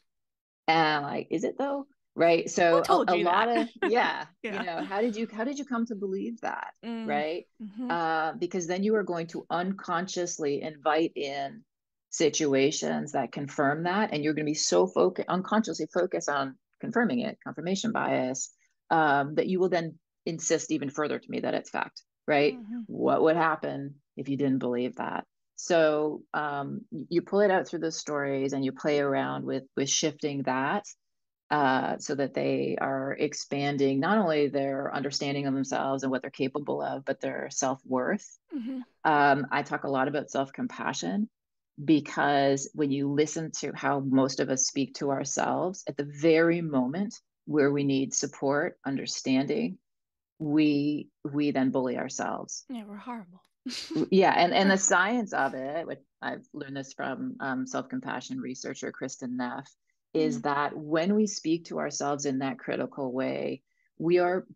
and I'm like, is it though? Right. So a, a lot of, yeah, Yeah. you know, how did you, how did you come to believe that? Mm, Right. mhm. Uh, because then you are going to unconsciously invite in situations that confirm that. And you're going to be so focused, unconsciously focused on confirming it, confirmation bias, um, that you will then insist even further to me that it's fact. Right. Mhm. What would happen if you didn't believe that? So um, you pull it out through the stories and you play around with with shifting that uh, so that they are expanding not only their understanding of themselves and what they're capable of, but their self worth. Mhm. Um, I talk a lot about self compassion because when you listen to how most of us speak to ourselves at the very moment where we need support, understanding, we we then bully ourselves Yeah, we're horrible. Yeah and and the [laughs] science of it which i've learned this from um, self-compassion researcher kristin neff is Mm. that when we speak to ourselves in that critical way we are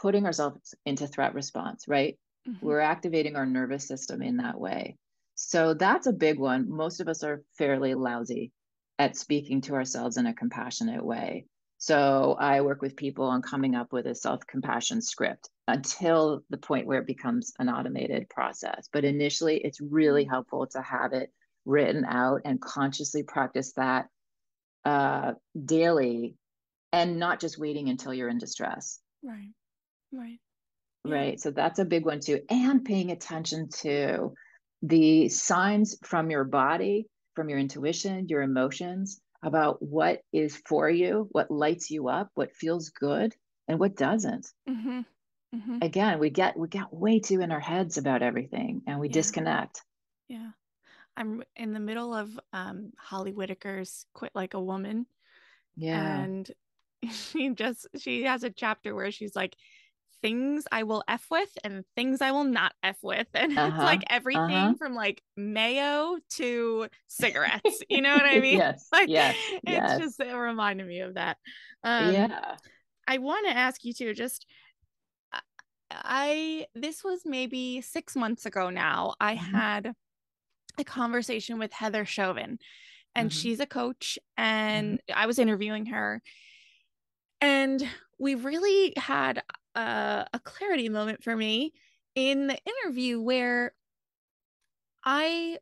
putting ourselves into threat response right Mhm. we're activating our nervous system in that way so that's a big one most of us are fairly lousy at speaking to ourselves in a compassionate way so I work with people on coming up with a self compassion script until the point where it becomes an automated process. But initially, it's really Mm. helpful to have it written out and consciously practice that uh, daily and not just waiting until you're in distress. Right. Right. Right. So that's a big one too. And paying attention to the signs from your body, from your intuition, your emotions about what is for you, what lights you up, what feels good, and what doesn't. Mm-hmm. Mm-hmm. Again, we get we get way too in our heads about everything, and we yeah. disconnect. Yeah, I'm in the middle of um, Holly Whitaker's "Quit Like a Woman." Yeah, and [laughs] she just she has a chapter where she's like things I will F with and things I will not F with. [laughs] And uh-huh, it's like everything uh-huh. from like mayo to cigarettes. [laughs] You know what I mean? yes. Like yes, [laughs] it's yes. just it reminded me of that. Um, yeah. I want to ask you too, just I this was maybe six months ago now. I mm-hmm. had a conversation with Heather Chauvin and mm-hmm. she's a coach and mm-hmm. I was interviewing her and we really had a, a clarity moment for me in the interview where I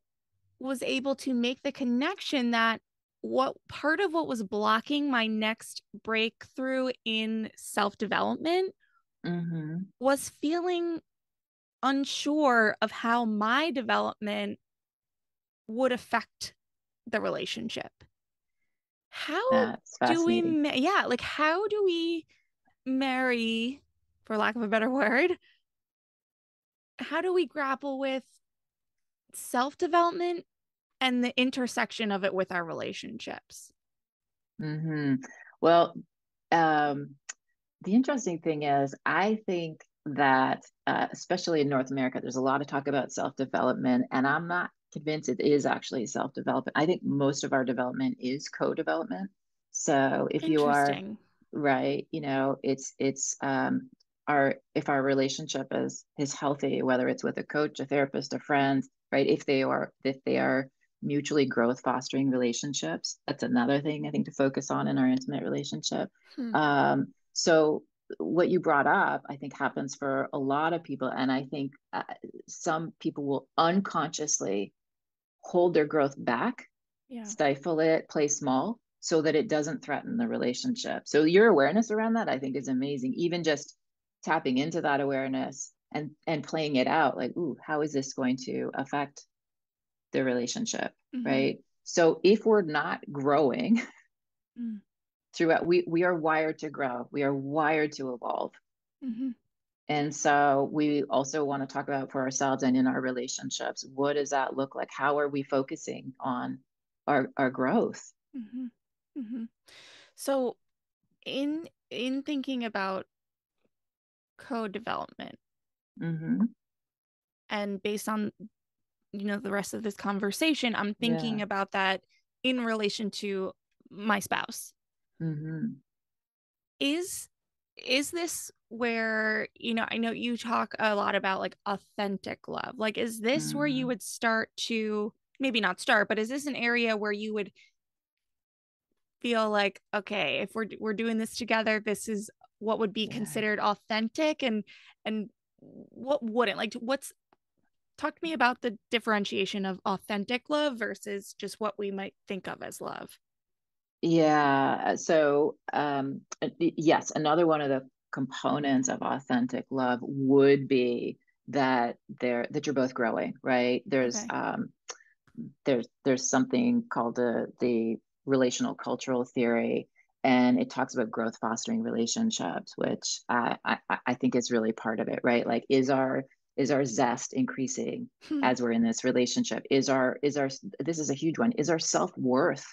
was able to make the connection that what part of what was blocking my next breakthrough in self development mm-hmm. was feeling unsure of how my development would affect the relationship. How do we, yeah, like how do we marry for lack of a better [laughs] word, how do we grapple with self development and the intersection of it with our relationships? Mm-hmm. Well, um, the interesting thing is, I think that, uh, especially in North America, there's a lot of talk about self development, and I'm not convinced it is actually self development. I think most of our development is co development. So if you are right, you know, it's it's um, our if our relationship is is healthy whether it's with a coach a therapist a friend right if they are if they are mutually growth fostering relationships that's another thing i think to focus on in our intimate relationship hmm. um, so what you brought up i think happens for a lot of people and i think uh, some people will unconsciously hold their growth back yeah. stifle it play small so that it doesn't threaten the relationship so your awareness around that i think is amazing even just tapping into that awareness and and playing it out like ooh how is this going to affect the relationship mm-hmm. right so if we're not growing [laughs] mm. throughout we we are wired to grow we are wired to evolve mm-hmm. and so we also want to talk about for ourselves and in our relationships what does that look like how are we focusing on our our growth mm-hmm. mm-hmm. so in in thinking about co-development mm-hmm. and based on you know the rest of this conversation i'm thinking yeah. about that in relation to my spouse mm-hmm. is is this where you know i know you talk a lot about like authentic love like is this mm-hmm. where you mm-hmm. would start to maybe not start but is this an area where you would feel like okay if we're we're doing this together this is what would be yeah. considered authentic and and what wouldn't like what's talk to me about the differentiation of authentic love versus just what we might think of as love yeah so um yes another one of the components of authentic love would be that they're that you're both growing right there's okay. um there's there's something called the the relational cultural theory and it talks about growth fostering relationships which I, I, I think is really part of it right like is our is our zest increasing hmm. as we're in this relationship is our is our this is a huge one is our self-worth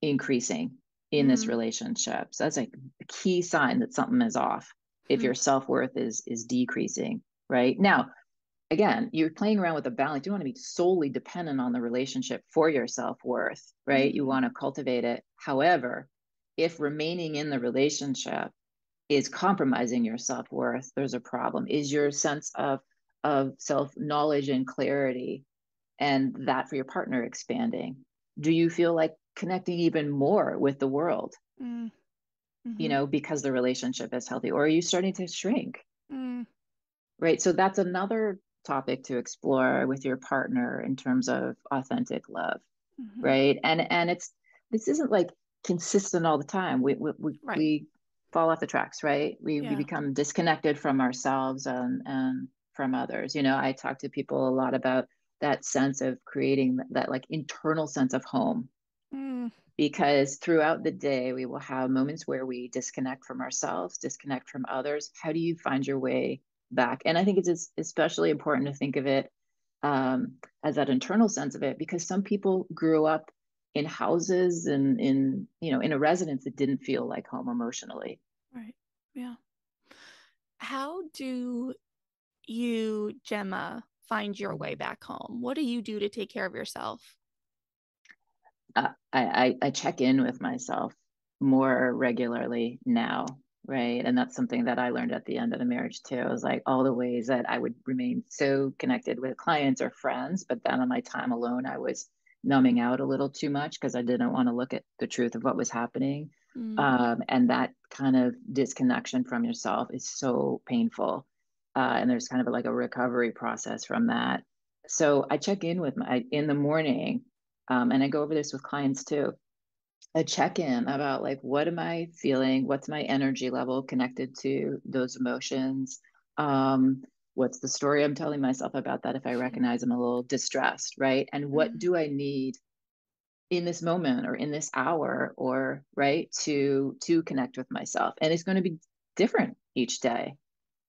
increasing in mm-hmm. this hmm. relationship so that's like a key sign that something is off if mm-hmm. your self-worth is is decreasing right now again you're playing around with a balance you don't want to be solely dependent on the relationship for your self-worth right mm-hmm. you want to cultivate it however if remaining in the relationship is compromising your self-worth there's a problem is your sense of of self-knowledge and clarity and that for your partner expanding do you feel like connecting even more with the world mm. mm-hmm. you know because the relationship is healthy or are you starting to shrink mm. right so that's another topic to explore with your partner in terms of authentic love mm-hmm. right and and it's this isn't like consistent all the time we we, we, right. we fall off the tracks right we, yeah. we become disconnected from ourselves and and from others you know i talk to people a lot about that sense of creating that like internal sense of home mm. because throughout the day we will have moments where we disconnect from ourselves disconnect from others how do you find your way back and i think it's especially important to think of it um, as that internal sense of it because some people grew up in houses and in you know in a residence that didn't feel like home emotionally. Right. Yeah. How do you Jemma find your way back home? What do you do to take care of yourself? Uh, I, I i check in with myself more regularly now right? And that's something that i learned at the end of the marriage too it was like all the ways that i would remain so connected with clients or friends but then on my time alone i was numbing out a little too much because i didn't want to look at the truth of what was happening. Mm. um, and that kind of disconnection from yourself is so painful uh, and there's kind of like a recovery process from that. So i check in with my in the morning um, and i go over this with clients too. A check-in about like what am i feeling? What's my energy level connected to those emotions? Um, what's the story i'm telling myself about that if i recognize i'm a little distressed right and what mm-hmm. do i need in this moment or in this hour or right to to connect with myself and it's going to be different each day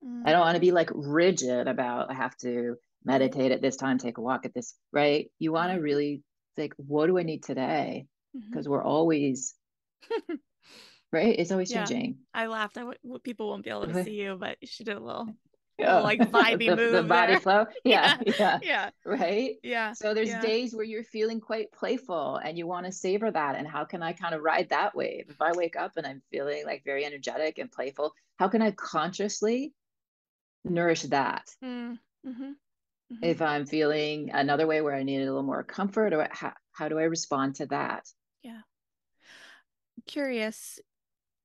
mm-hmm. i don't want to be like rigid about i have to meditate at this time take a walk at this right you want to mm-hmm. really think what do i need today because mm-hmm. we're always [laughs] right it's always yeah. changing i laughed I w- people won't be able to [laughs] see you but she did a little yeah. like vibey [laughs] the, move the body there. flow [laughs] yeah, yeah yeah yeah right yeah so there's yeah. days where you're feeling quite playful and you want to savor that and how can i kind of ride that wave if i wake up and i'm feeling like very energetic and playful how can i consciously nourish that mm, mm-hmm. Mm-hmm. if i'm feeling another way where i need a little more comfort or how, how do i respond to that yeah curious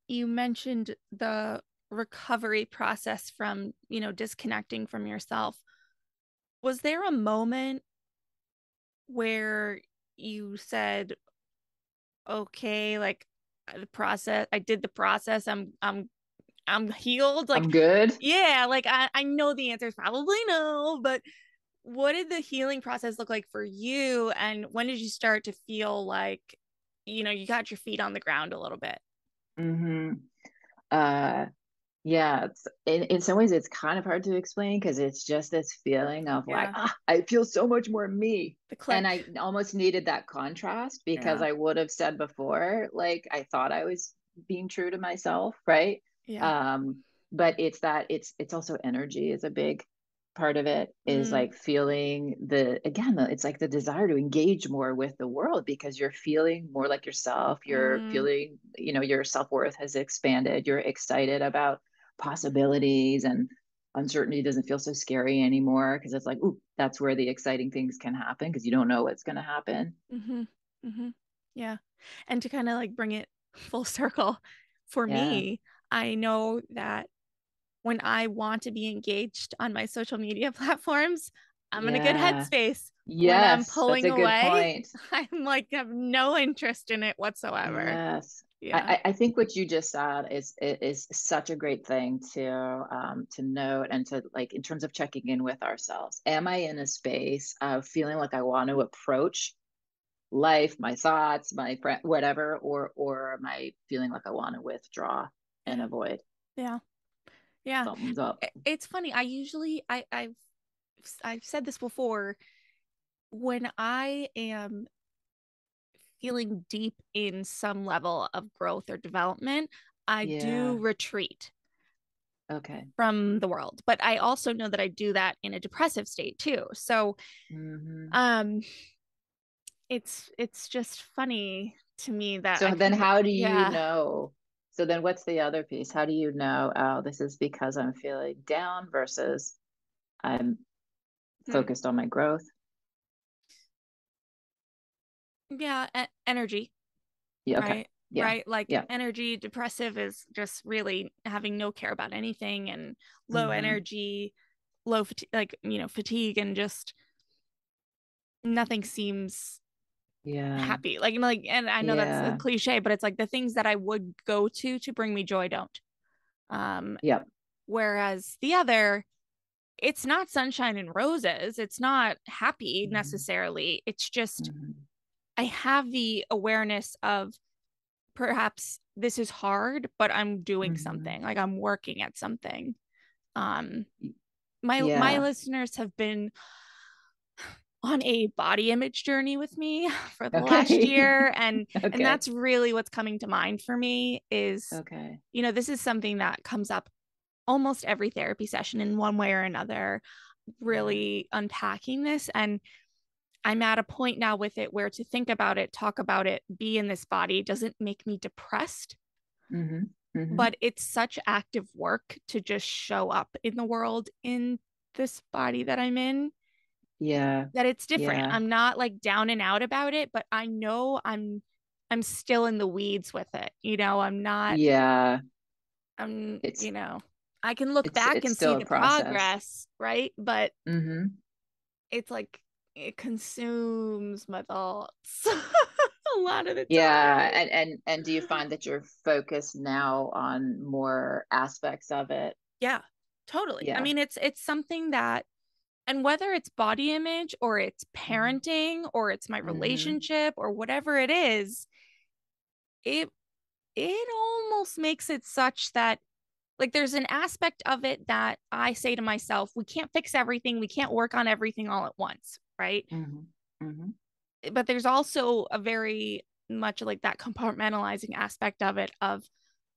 you mentioned the recovery process from you know disconnecting from yourself. Was there a moment where you said okay like uh, the process i did the process i'm i'm i'm healed like i'm good? Yeah like i, I know the answer is probably no but what did the healing process look like for you and when did you start to feel like you know you got your feet on the ground a little bit? Mm-hmm. uh yeah, it's in, in some ways it's kind of hard to explain because it's just this feeling of yeah. like, ah, I feel so much more me. And I almost needed that contrast because yeah. I would have said before, like I thought I was being true to myself, right? Yeah. Um, but it's that it's it's also energy is a big part of it is mm. like feeling the again the, it's like the desire to engage more with the world because you're feeling more like yourself you're mm. feeling you know your self-worth has expanded you're excited about possibilities and uncertainty doesn't feel so scary anymore because it's like ooh that's where the exciting things can happen because you don't know what's going to happen mm-hmm. Mm-hmm. yeah and to kind of like bring it [laughs] full circle for yeah. me i know that when i want to be engaged on my social media [laughs] platforms i'm yeah. in a good headspace yes when i'm pulling away [laughs] i'm like have no interest in it whatsoever yes yeah. I, I, think what you just said is is such a great thing to um, to note and to like in terms of checking in with ourselves. Am I in a space of feeling like I want to approach life, my thoughts, my friend, whatever, or or am I feeling like I want to withdraw and avoid? Yeah, yeah. Up. It's funny. I usually I I've I've said this before. When I am feeling deep in some level of growth or development, I yeah. do retreat. Okay. From the world. But I also know that I do that in a depressive state too. So mm-hmm. um it's it's just funny to me that So I then how do you yeah. know? So then what's the other piece? How do you know, oh, this is because I'm feeling down versus I'm hmm. focused on my growth? Yeah energy yeah okay. right yeah. right like yeah. energy depressive is just really having no care about anything and low mm-hmm. energy low fatigue like you know fatigue and just nothing seems yeah happy. Like like and I know that's a cliche, but it's like the things that I would go to to bring me joy don't. Um yep whereas the other it's not sunshine and roses. It's not happy Mhm. necessarily. It's just Mhm. I have the awareness of perhaps this is hard, but I'm doing Mhm. something. Like I'm working at something. Um my my listeners have been on a body image journey with me [laughs] for the last year and [laughs] okay and that's really what's coming to mind for me is okay you know this is something that comes up almost every therapy session in one way or another really unpacking this and i'm at a point now with it where to think about it talk about it be in this body doesn't make me depressed hmm hmm but it's such active work to just show up in the world in this body that i'm in yeah that it's different. Yeah. I'm not like down and out about it, but I know I'm I'm still in the weeds with it. You know, I'm not yeah I'm It's- you know, I can look it's- back it's and see the process. progress, right? But hmm it's like it consumes my thoughts [laughs] a lot of the time. yeah and and and do you find that you're focused now on more aspects of it Yeah, totally. I mean, it's it's something that, and whether it's body image or it's Mm-hmm. parenting or it's my Mhm. relationship or whatever it is, it it almost makes it such that like there's an aspect of it that I say to myself, we can't fix everything, we can't work on everything all at once, right? hmm hmm But there's also a very much like that compartmentalizing aspect of it of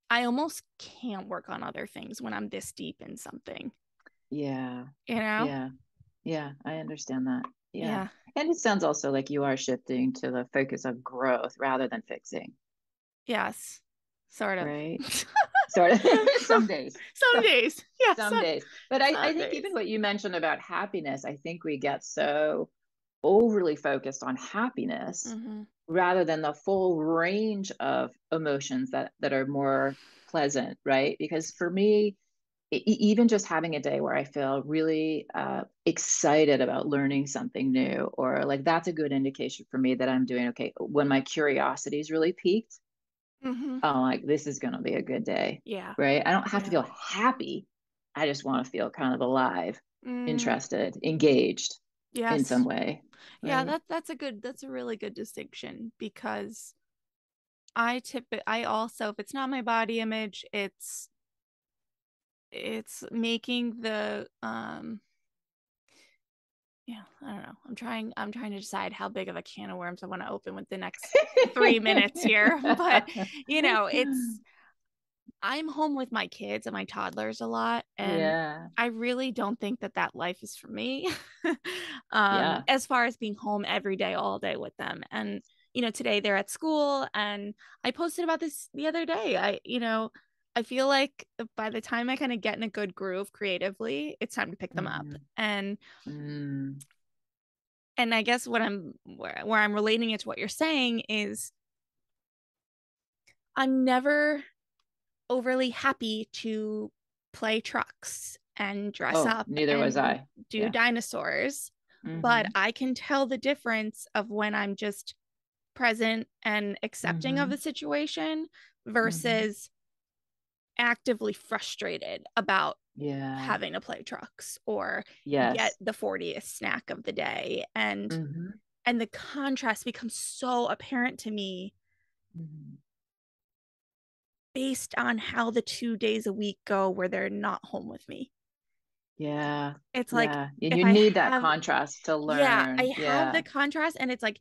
I almost can't work on other things when I'm this deep in something, yeah you know? yeah yeah i understand that yeah. Yeah. and it sounds also like you are shifting to the focus of growth rather than fixing Yes. Sort of. right [laughs] sort of [laughs] some days some days. Yeah. some days but I, I think days. even what you mentioned about happiness i think we get so overly focused on happiness Mhm. rather than the full range of emotions that that are more pleasant right because for me e- even just having a day where i feel really uh, excited about learning something new or like that's a good indication for me that i'm doing okay when my curiosity is really piqued Mhm. i'm like this is going to be a good day Yeah. right i don't have to feel happy i just want to feel kind of alive Mm, interested engaged yes. in some way Yeah, that that's a good that's a really good distinction because I tip it I also if it's not my body image, it's it's making the um yeah, I don't know. I'm trying I'm trying to decide how big of a can of worms I want to open with the next three minutes here. [laughs] But you know, it's I'm home with my kids and my toddlers a lot and yeah I really don't think that that life is for me. [laughs] um, Yeah. As far as being home every day, all day with them. And, you know, today they're at school and I posted about this the other day. I, you know, I feel like by the time I kind of get in a good groove creatively, it's time to pick them up. Mhm. And, Mm, and I guess what I'm, where, where I'm relating it to what you're saying is I'm never overly happy to play trucks and dress oh up. neither was i Do Yeah. dinosaurs. but Mhm. I can tell the difference of when I'm just present and accepting of Mhm. the situation versus actively frustrated about yeah having to play trucks or yes get the 40th snack of the day and Mhm. and the contrast becomes so apparent to me Mhm. Based on how the 2 days a week go where they're not home with me. yeah It's like yeah you need that contrast to learn Yeah, I have the contrast, and it's like,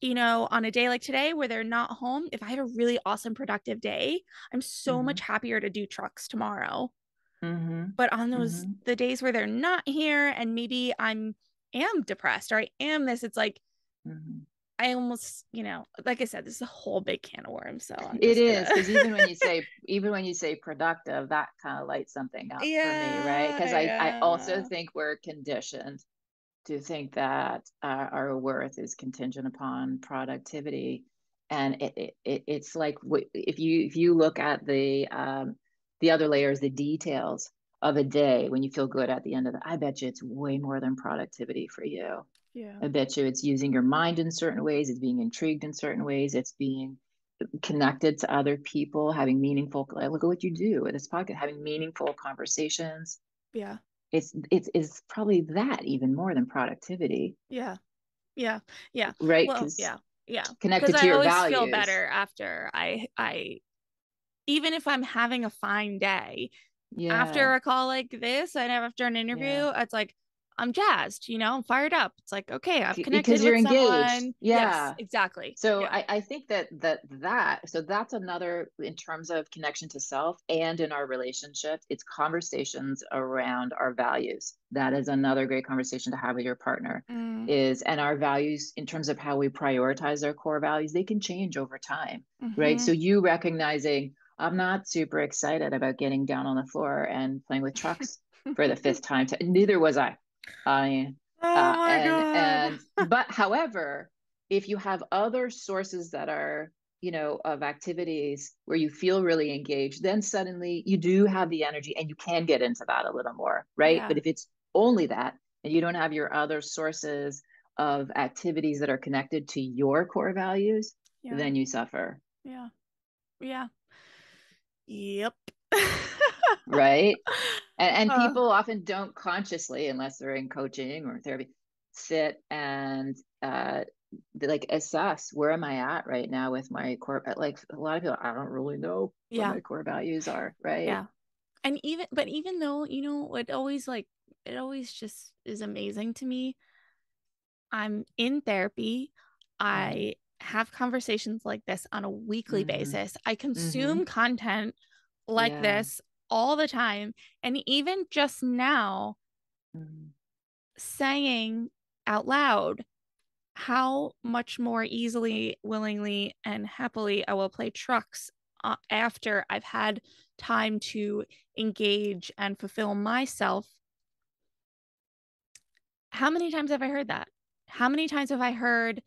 you know, on a day like today where they're not home, if I have a really awesome, productive day, I'm so Mhm. much happier to do trucks tomorrow. Mhm. But on those Mhm. the days where they're not here, and maybe I'm am depressed or I am this, it's like Mhm. I almost, you know, like I said, this is a whole big can of worms. So I'm It is because even when you [laughs] say even when you say productive, that kind of lights something up for me, right? Because I I also think we're conditioned to think that uh, our worth is contingent upon productivity, and it, it, it it's like if you if you look at the um, the other layers, the details of a day when you feel good at the end of it, I bet you it's way more than productivity for you. Yeah. I bet you it's using your mind in certain ways, it's being intrigued in certain ways, it's being connected to other people, having meaningful look at what you do with this podcast, having meaningful conversations. Yeah. It's it's it's probably that even more than productivity. Yeah. Yeah. Yeah. Right. Well, yeah. Yeah. Connected to I your always values. feel better after I I even if I'm having a fine day, Yeah. after a call like this and after an interview, Yeah. it's like I'm jazzed, you know, I'm fired up. It's like, okay, I've connected because you're with engaged. someone. Yes, Yeah. exactly. So Yeah. I, I think that that that so that's another in terms of connection to self and in our relationships, it's conversations around our values. That is another great conversation to have with your partner. Mm, Is and our values in terms of how we prioritize our core values, they can change over time, right? mhm. So you recognizing I'm not super excited about getting down on the floor and playing with [laughs] trucks for the fifth time. To, neither was I. I oh uh, my and god. and but however if you have other sources that are you know of activities where you feel really engaged then suddenly you do have the energy and you can get into that a little more right Yeah. but if it's only that and you don't have your other sources of activities that are connected to your core values yeah. then you suffer yeah. Yeah. Yep. [laughs] right and, and Uh, people often don't consciously unless they're in coaching or therapy sit and uh like assess where am i at right now with my core like a lot of people i don't really know Yeah. what my core values are right Yeah. And even but even though, you know, it always like it always just is amazing to me. I'm in therapy. I have conversations like this on a weekly Mhm. basis. I consume content like Yeah. this all the time. And even just now Mhm. saying out loud how much more easily, willingly, and happily I will play trucks uh, after I've had time to engage and fulfill myself. How many times have I heard that? How many times have I heard,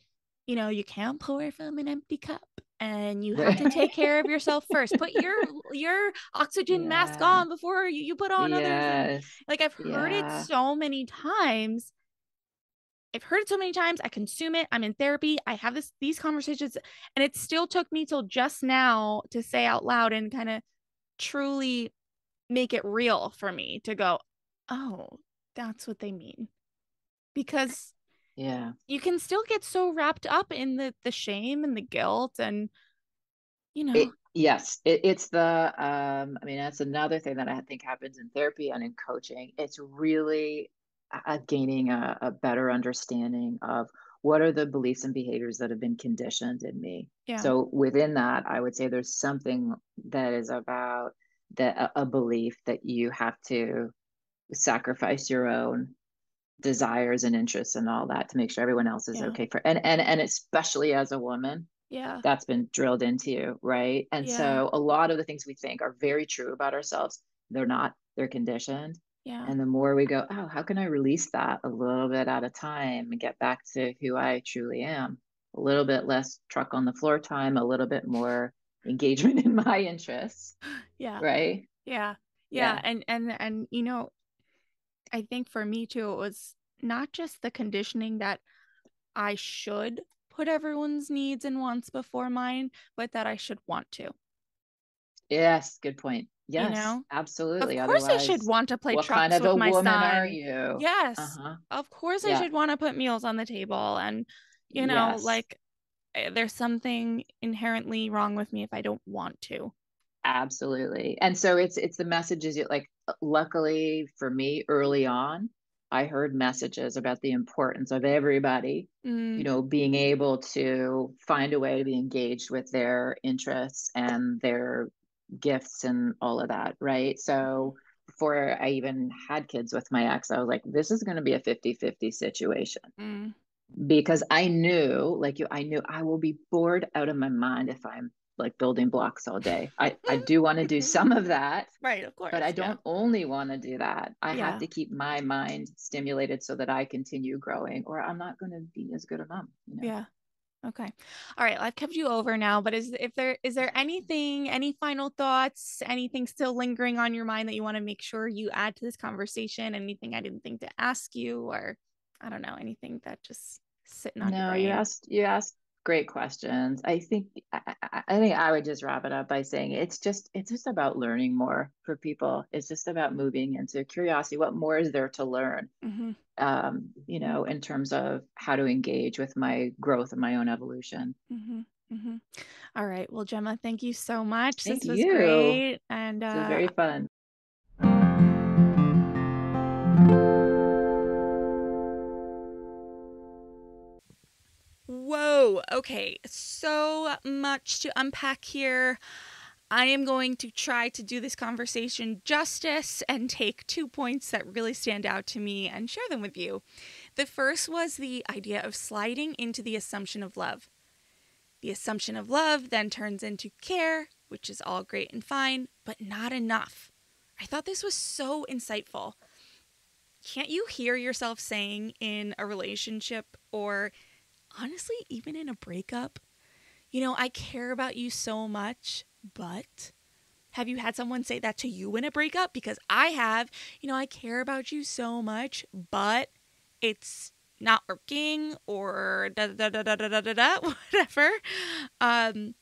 you know, you can't pour from an empty cup and you have to take [laughs] care of yourself first. Put your your oxygen mask on before you, you put on others. Like I've heard Yeah. it so many times. I've heard it so many times. I consume it. I'm in therapy. I have this these conversations and it still took me till just now to say out loud and kind of truly make it real for me to go, "Oh, that's what they mean." Because yeah you can still get so wrapped up in the the shame and the guilt and you know, It, yes, it, it's the um, I mean, that's another thing that I think happens in therapy and in coaching. It's really uh, gaining a, a better understanding of what are the beliefs and behaviors that have been conditioned in me. yeah. So within that, I would say there's something that is about that a, a belief that you have to sacrifice your own desires and interests and all that to make sure everyone else is Yeah. okay for and and and especially as a woman yeah. that's been drilled into you, right? And Yeah. so a lot of the things we think are very true about ourselves, they're not, they're conditioned. Yeah. And the more we go, oh, how can I release that a little bit at a time and get back to who I truly am? A little bit less truck on the floor time, a little bit more [laughs] engagement in my interests, Yeah. right? Yeah. Yeah. Yeah. And and and you know, I think for me too, it was not just the conditioning that I should put everyone's needs and wants before mine, but that I should want to. Yes, good point. Yes, know? absolutely. Of course I should want to play what trucks kind of with a my woman son. are you? Yes. Uh-huh. Of course I should want to put meals on the table and you know, Yes. like eh, there's something inherently wrong with me if I don't want to. Absolutely. And so it's it's the messages you like luckily for me early on, I heard messages about the importance of everybody, Mm, you know, being able to find a way to be engaged with their interests and their gifts and all of that, right? So before I even had kids with my ex, I was like, this is going to be a 50-50 situation. Mm, because I knew, like you, I knew I will be bored out of my mind if I'm like building blocks all day. I, I mm-hmm. do want to do mm-hmm. some of that, right, of course. but I don't only want to do that. I Yeah. have to keep my mind stimulated so that I continue growing, or I'm not going to be as good a mom. You know? Yeah. Okay. All right. I've kept you over now, but is if there is there anything, any final thoughts, anything still lingering on your mind that you want to make sure you add to this conversation? Anything I didn't think to ask you, or I don't know, anything that just sitting on no, you asked you asked great questions. I think I, I, think I would just wrap it up by saying it's just it's just about learning more for people. It's just about moving into curiosity. What more is there to learn? Mm-hmm. Um, you know, in terms of how to engage with my growth and my own evolution. Mm-hmm. Mm-hmm. All right. Well, Jemma, thank you so much. Thank this was you. great, and uh, very fun. Whoa. Okay. So much to unpack here. I am going to try to do this conversation justice and take two points that really stand out to me and share them with you. The first was the idea of sliding into the assumption of love. The assumption of love then turns into care, which is all great and fine, but not enough. I thought this was so insightful. Can't you hear yourself saying in a relationship or honestly, even in a breakup, you know, I care about you so much, but have you had someone say that to you in a breakup? Because I have, you know, I care about you so much, but it's not working or da da da da da da da, da [laughs] whatever. Um,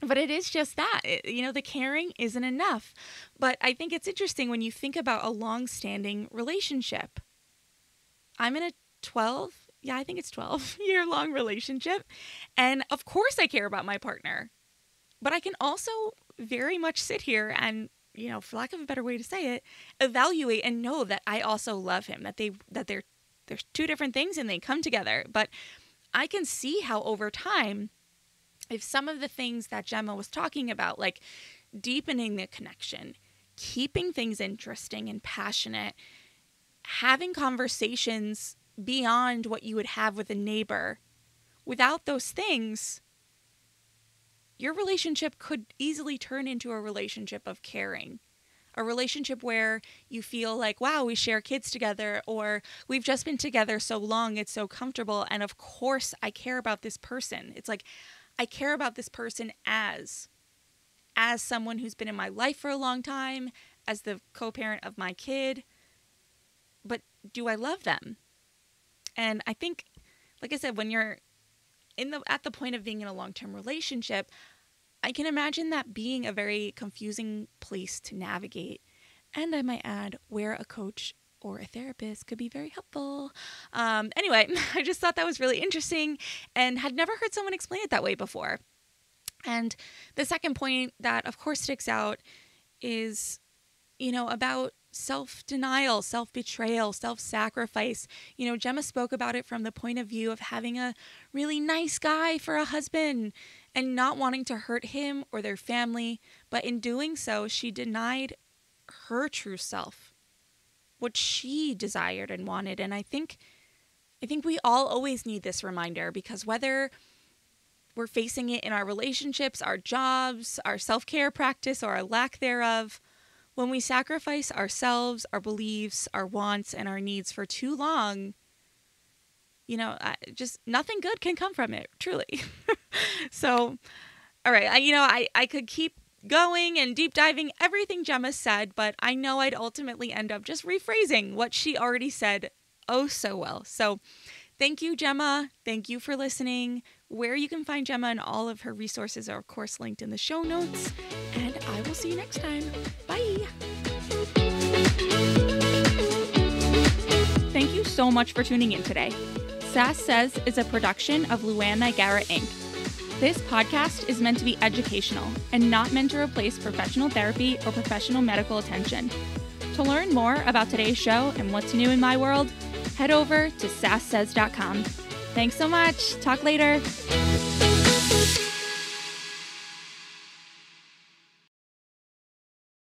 but it is just that it, you know the caring isn't enough but i think it's interesting when you think about a long-standing relationship i'm in a 12 yeah, I think it's 12 [laughs] year long relationship. And of course, I care about my partner. But I can also very much sit here and, you know, for lack of a better way to say it, evaluate and know that I also love him, that they, that they're, there's two different things and they come together. But I can see how over time, if some of the things that Jemma was talking about, like deepening the connection, keeping things interesting and passionate, having conversations beyond what you would have with a neighbor. Without those things, your relationship could easily turn into a relationship of caring. A relationship where you feel like, wow, we share kids together, or we've just been together so long, it's so comfortable. And of course, I care about this person. It's like, I care about this person as as someone who's been in my life for a long time, as the co-parent of my kid. But do I love them? And I think, like I said, when you're in the at the point of being in a long term relationship, I can imagine that being a very confusing place to navigate. And I might add, where a coach or a therapist could be very helpful. Um, anyway, [laughs] I just thought that was really interesting and had never heard someone explain it that way before. And the second point that, of course, sticks out is, you know, about self denial, self betrayal, self sacrifice. You know, Jemma spoke about it from the point of view of having a really nice guy for a husband and not wanting to hurt him or their family. But in doing so, she denied her true self, what she desired and wanted. And I think. I think we all always need this reminder because whether we're facing it in our relationships, our jobs, our self care practice, or our lack thereof, when we sacrifice ourselves, our beliefs, our wants, and our needs for too long, you know, I, just nothing good can come from it, truly. [laughs] so, all right, I, you know, I, I could keep going and deep diving everything Jemma said, but I know I'd ultimately end up just rephrasing what she already said oh so well. So, thank you, Jemma. Thank you for listening. Where you can find Jemma and all of her resources are, of course, linked in the show notes. And I will see you next time. Bye. Thank you so much for tuning in today. Sass Says is a production of Luann Nigara Inc. This podcast is meant to be educational and not meant to replace professional therapy or professional medical attention. To learn more about today's show and what's new in my world, head over to sasssays.com. Thanks so much. Talk later.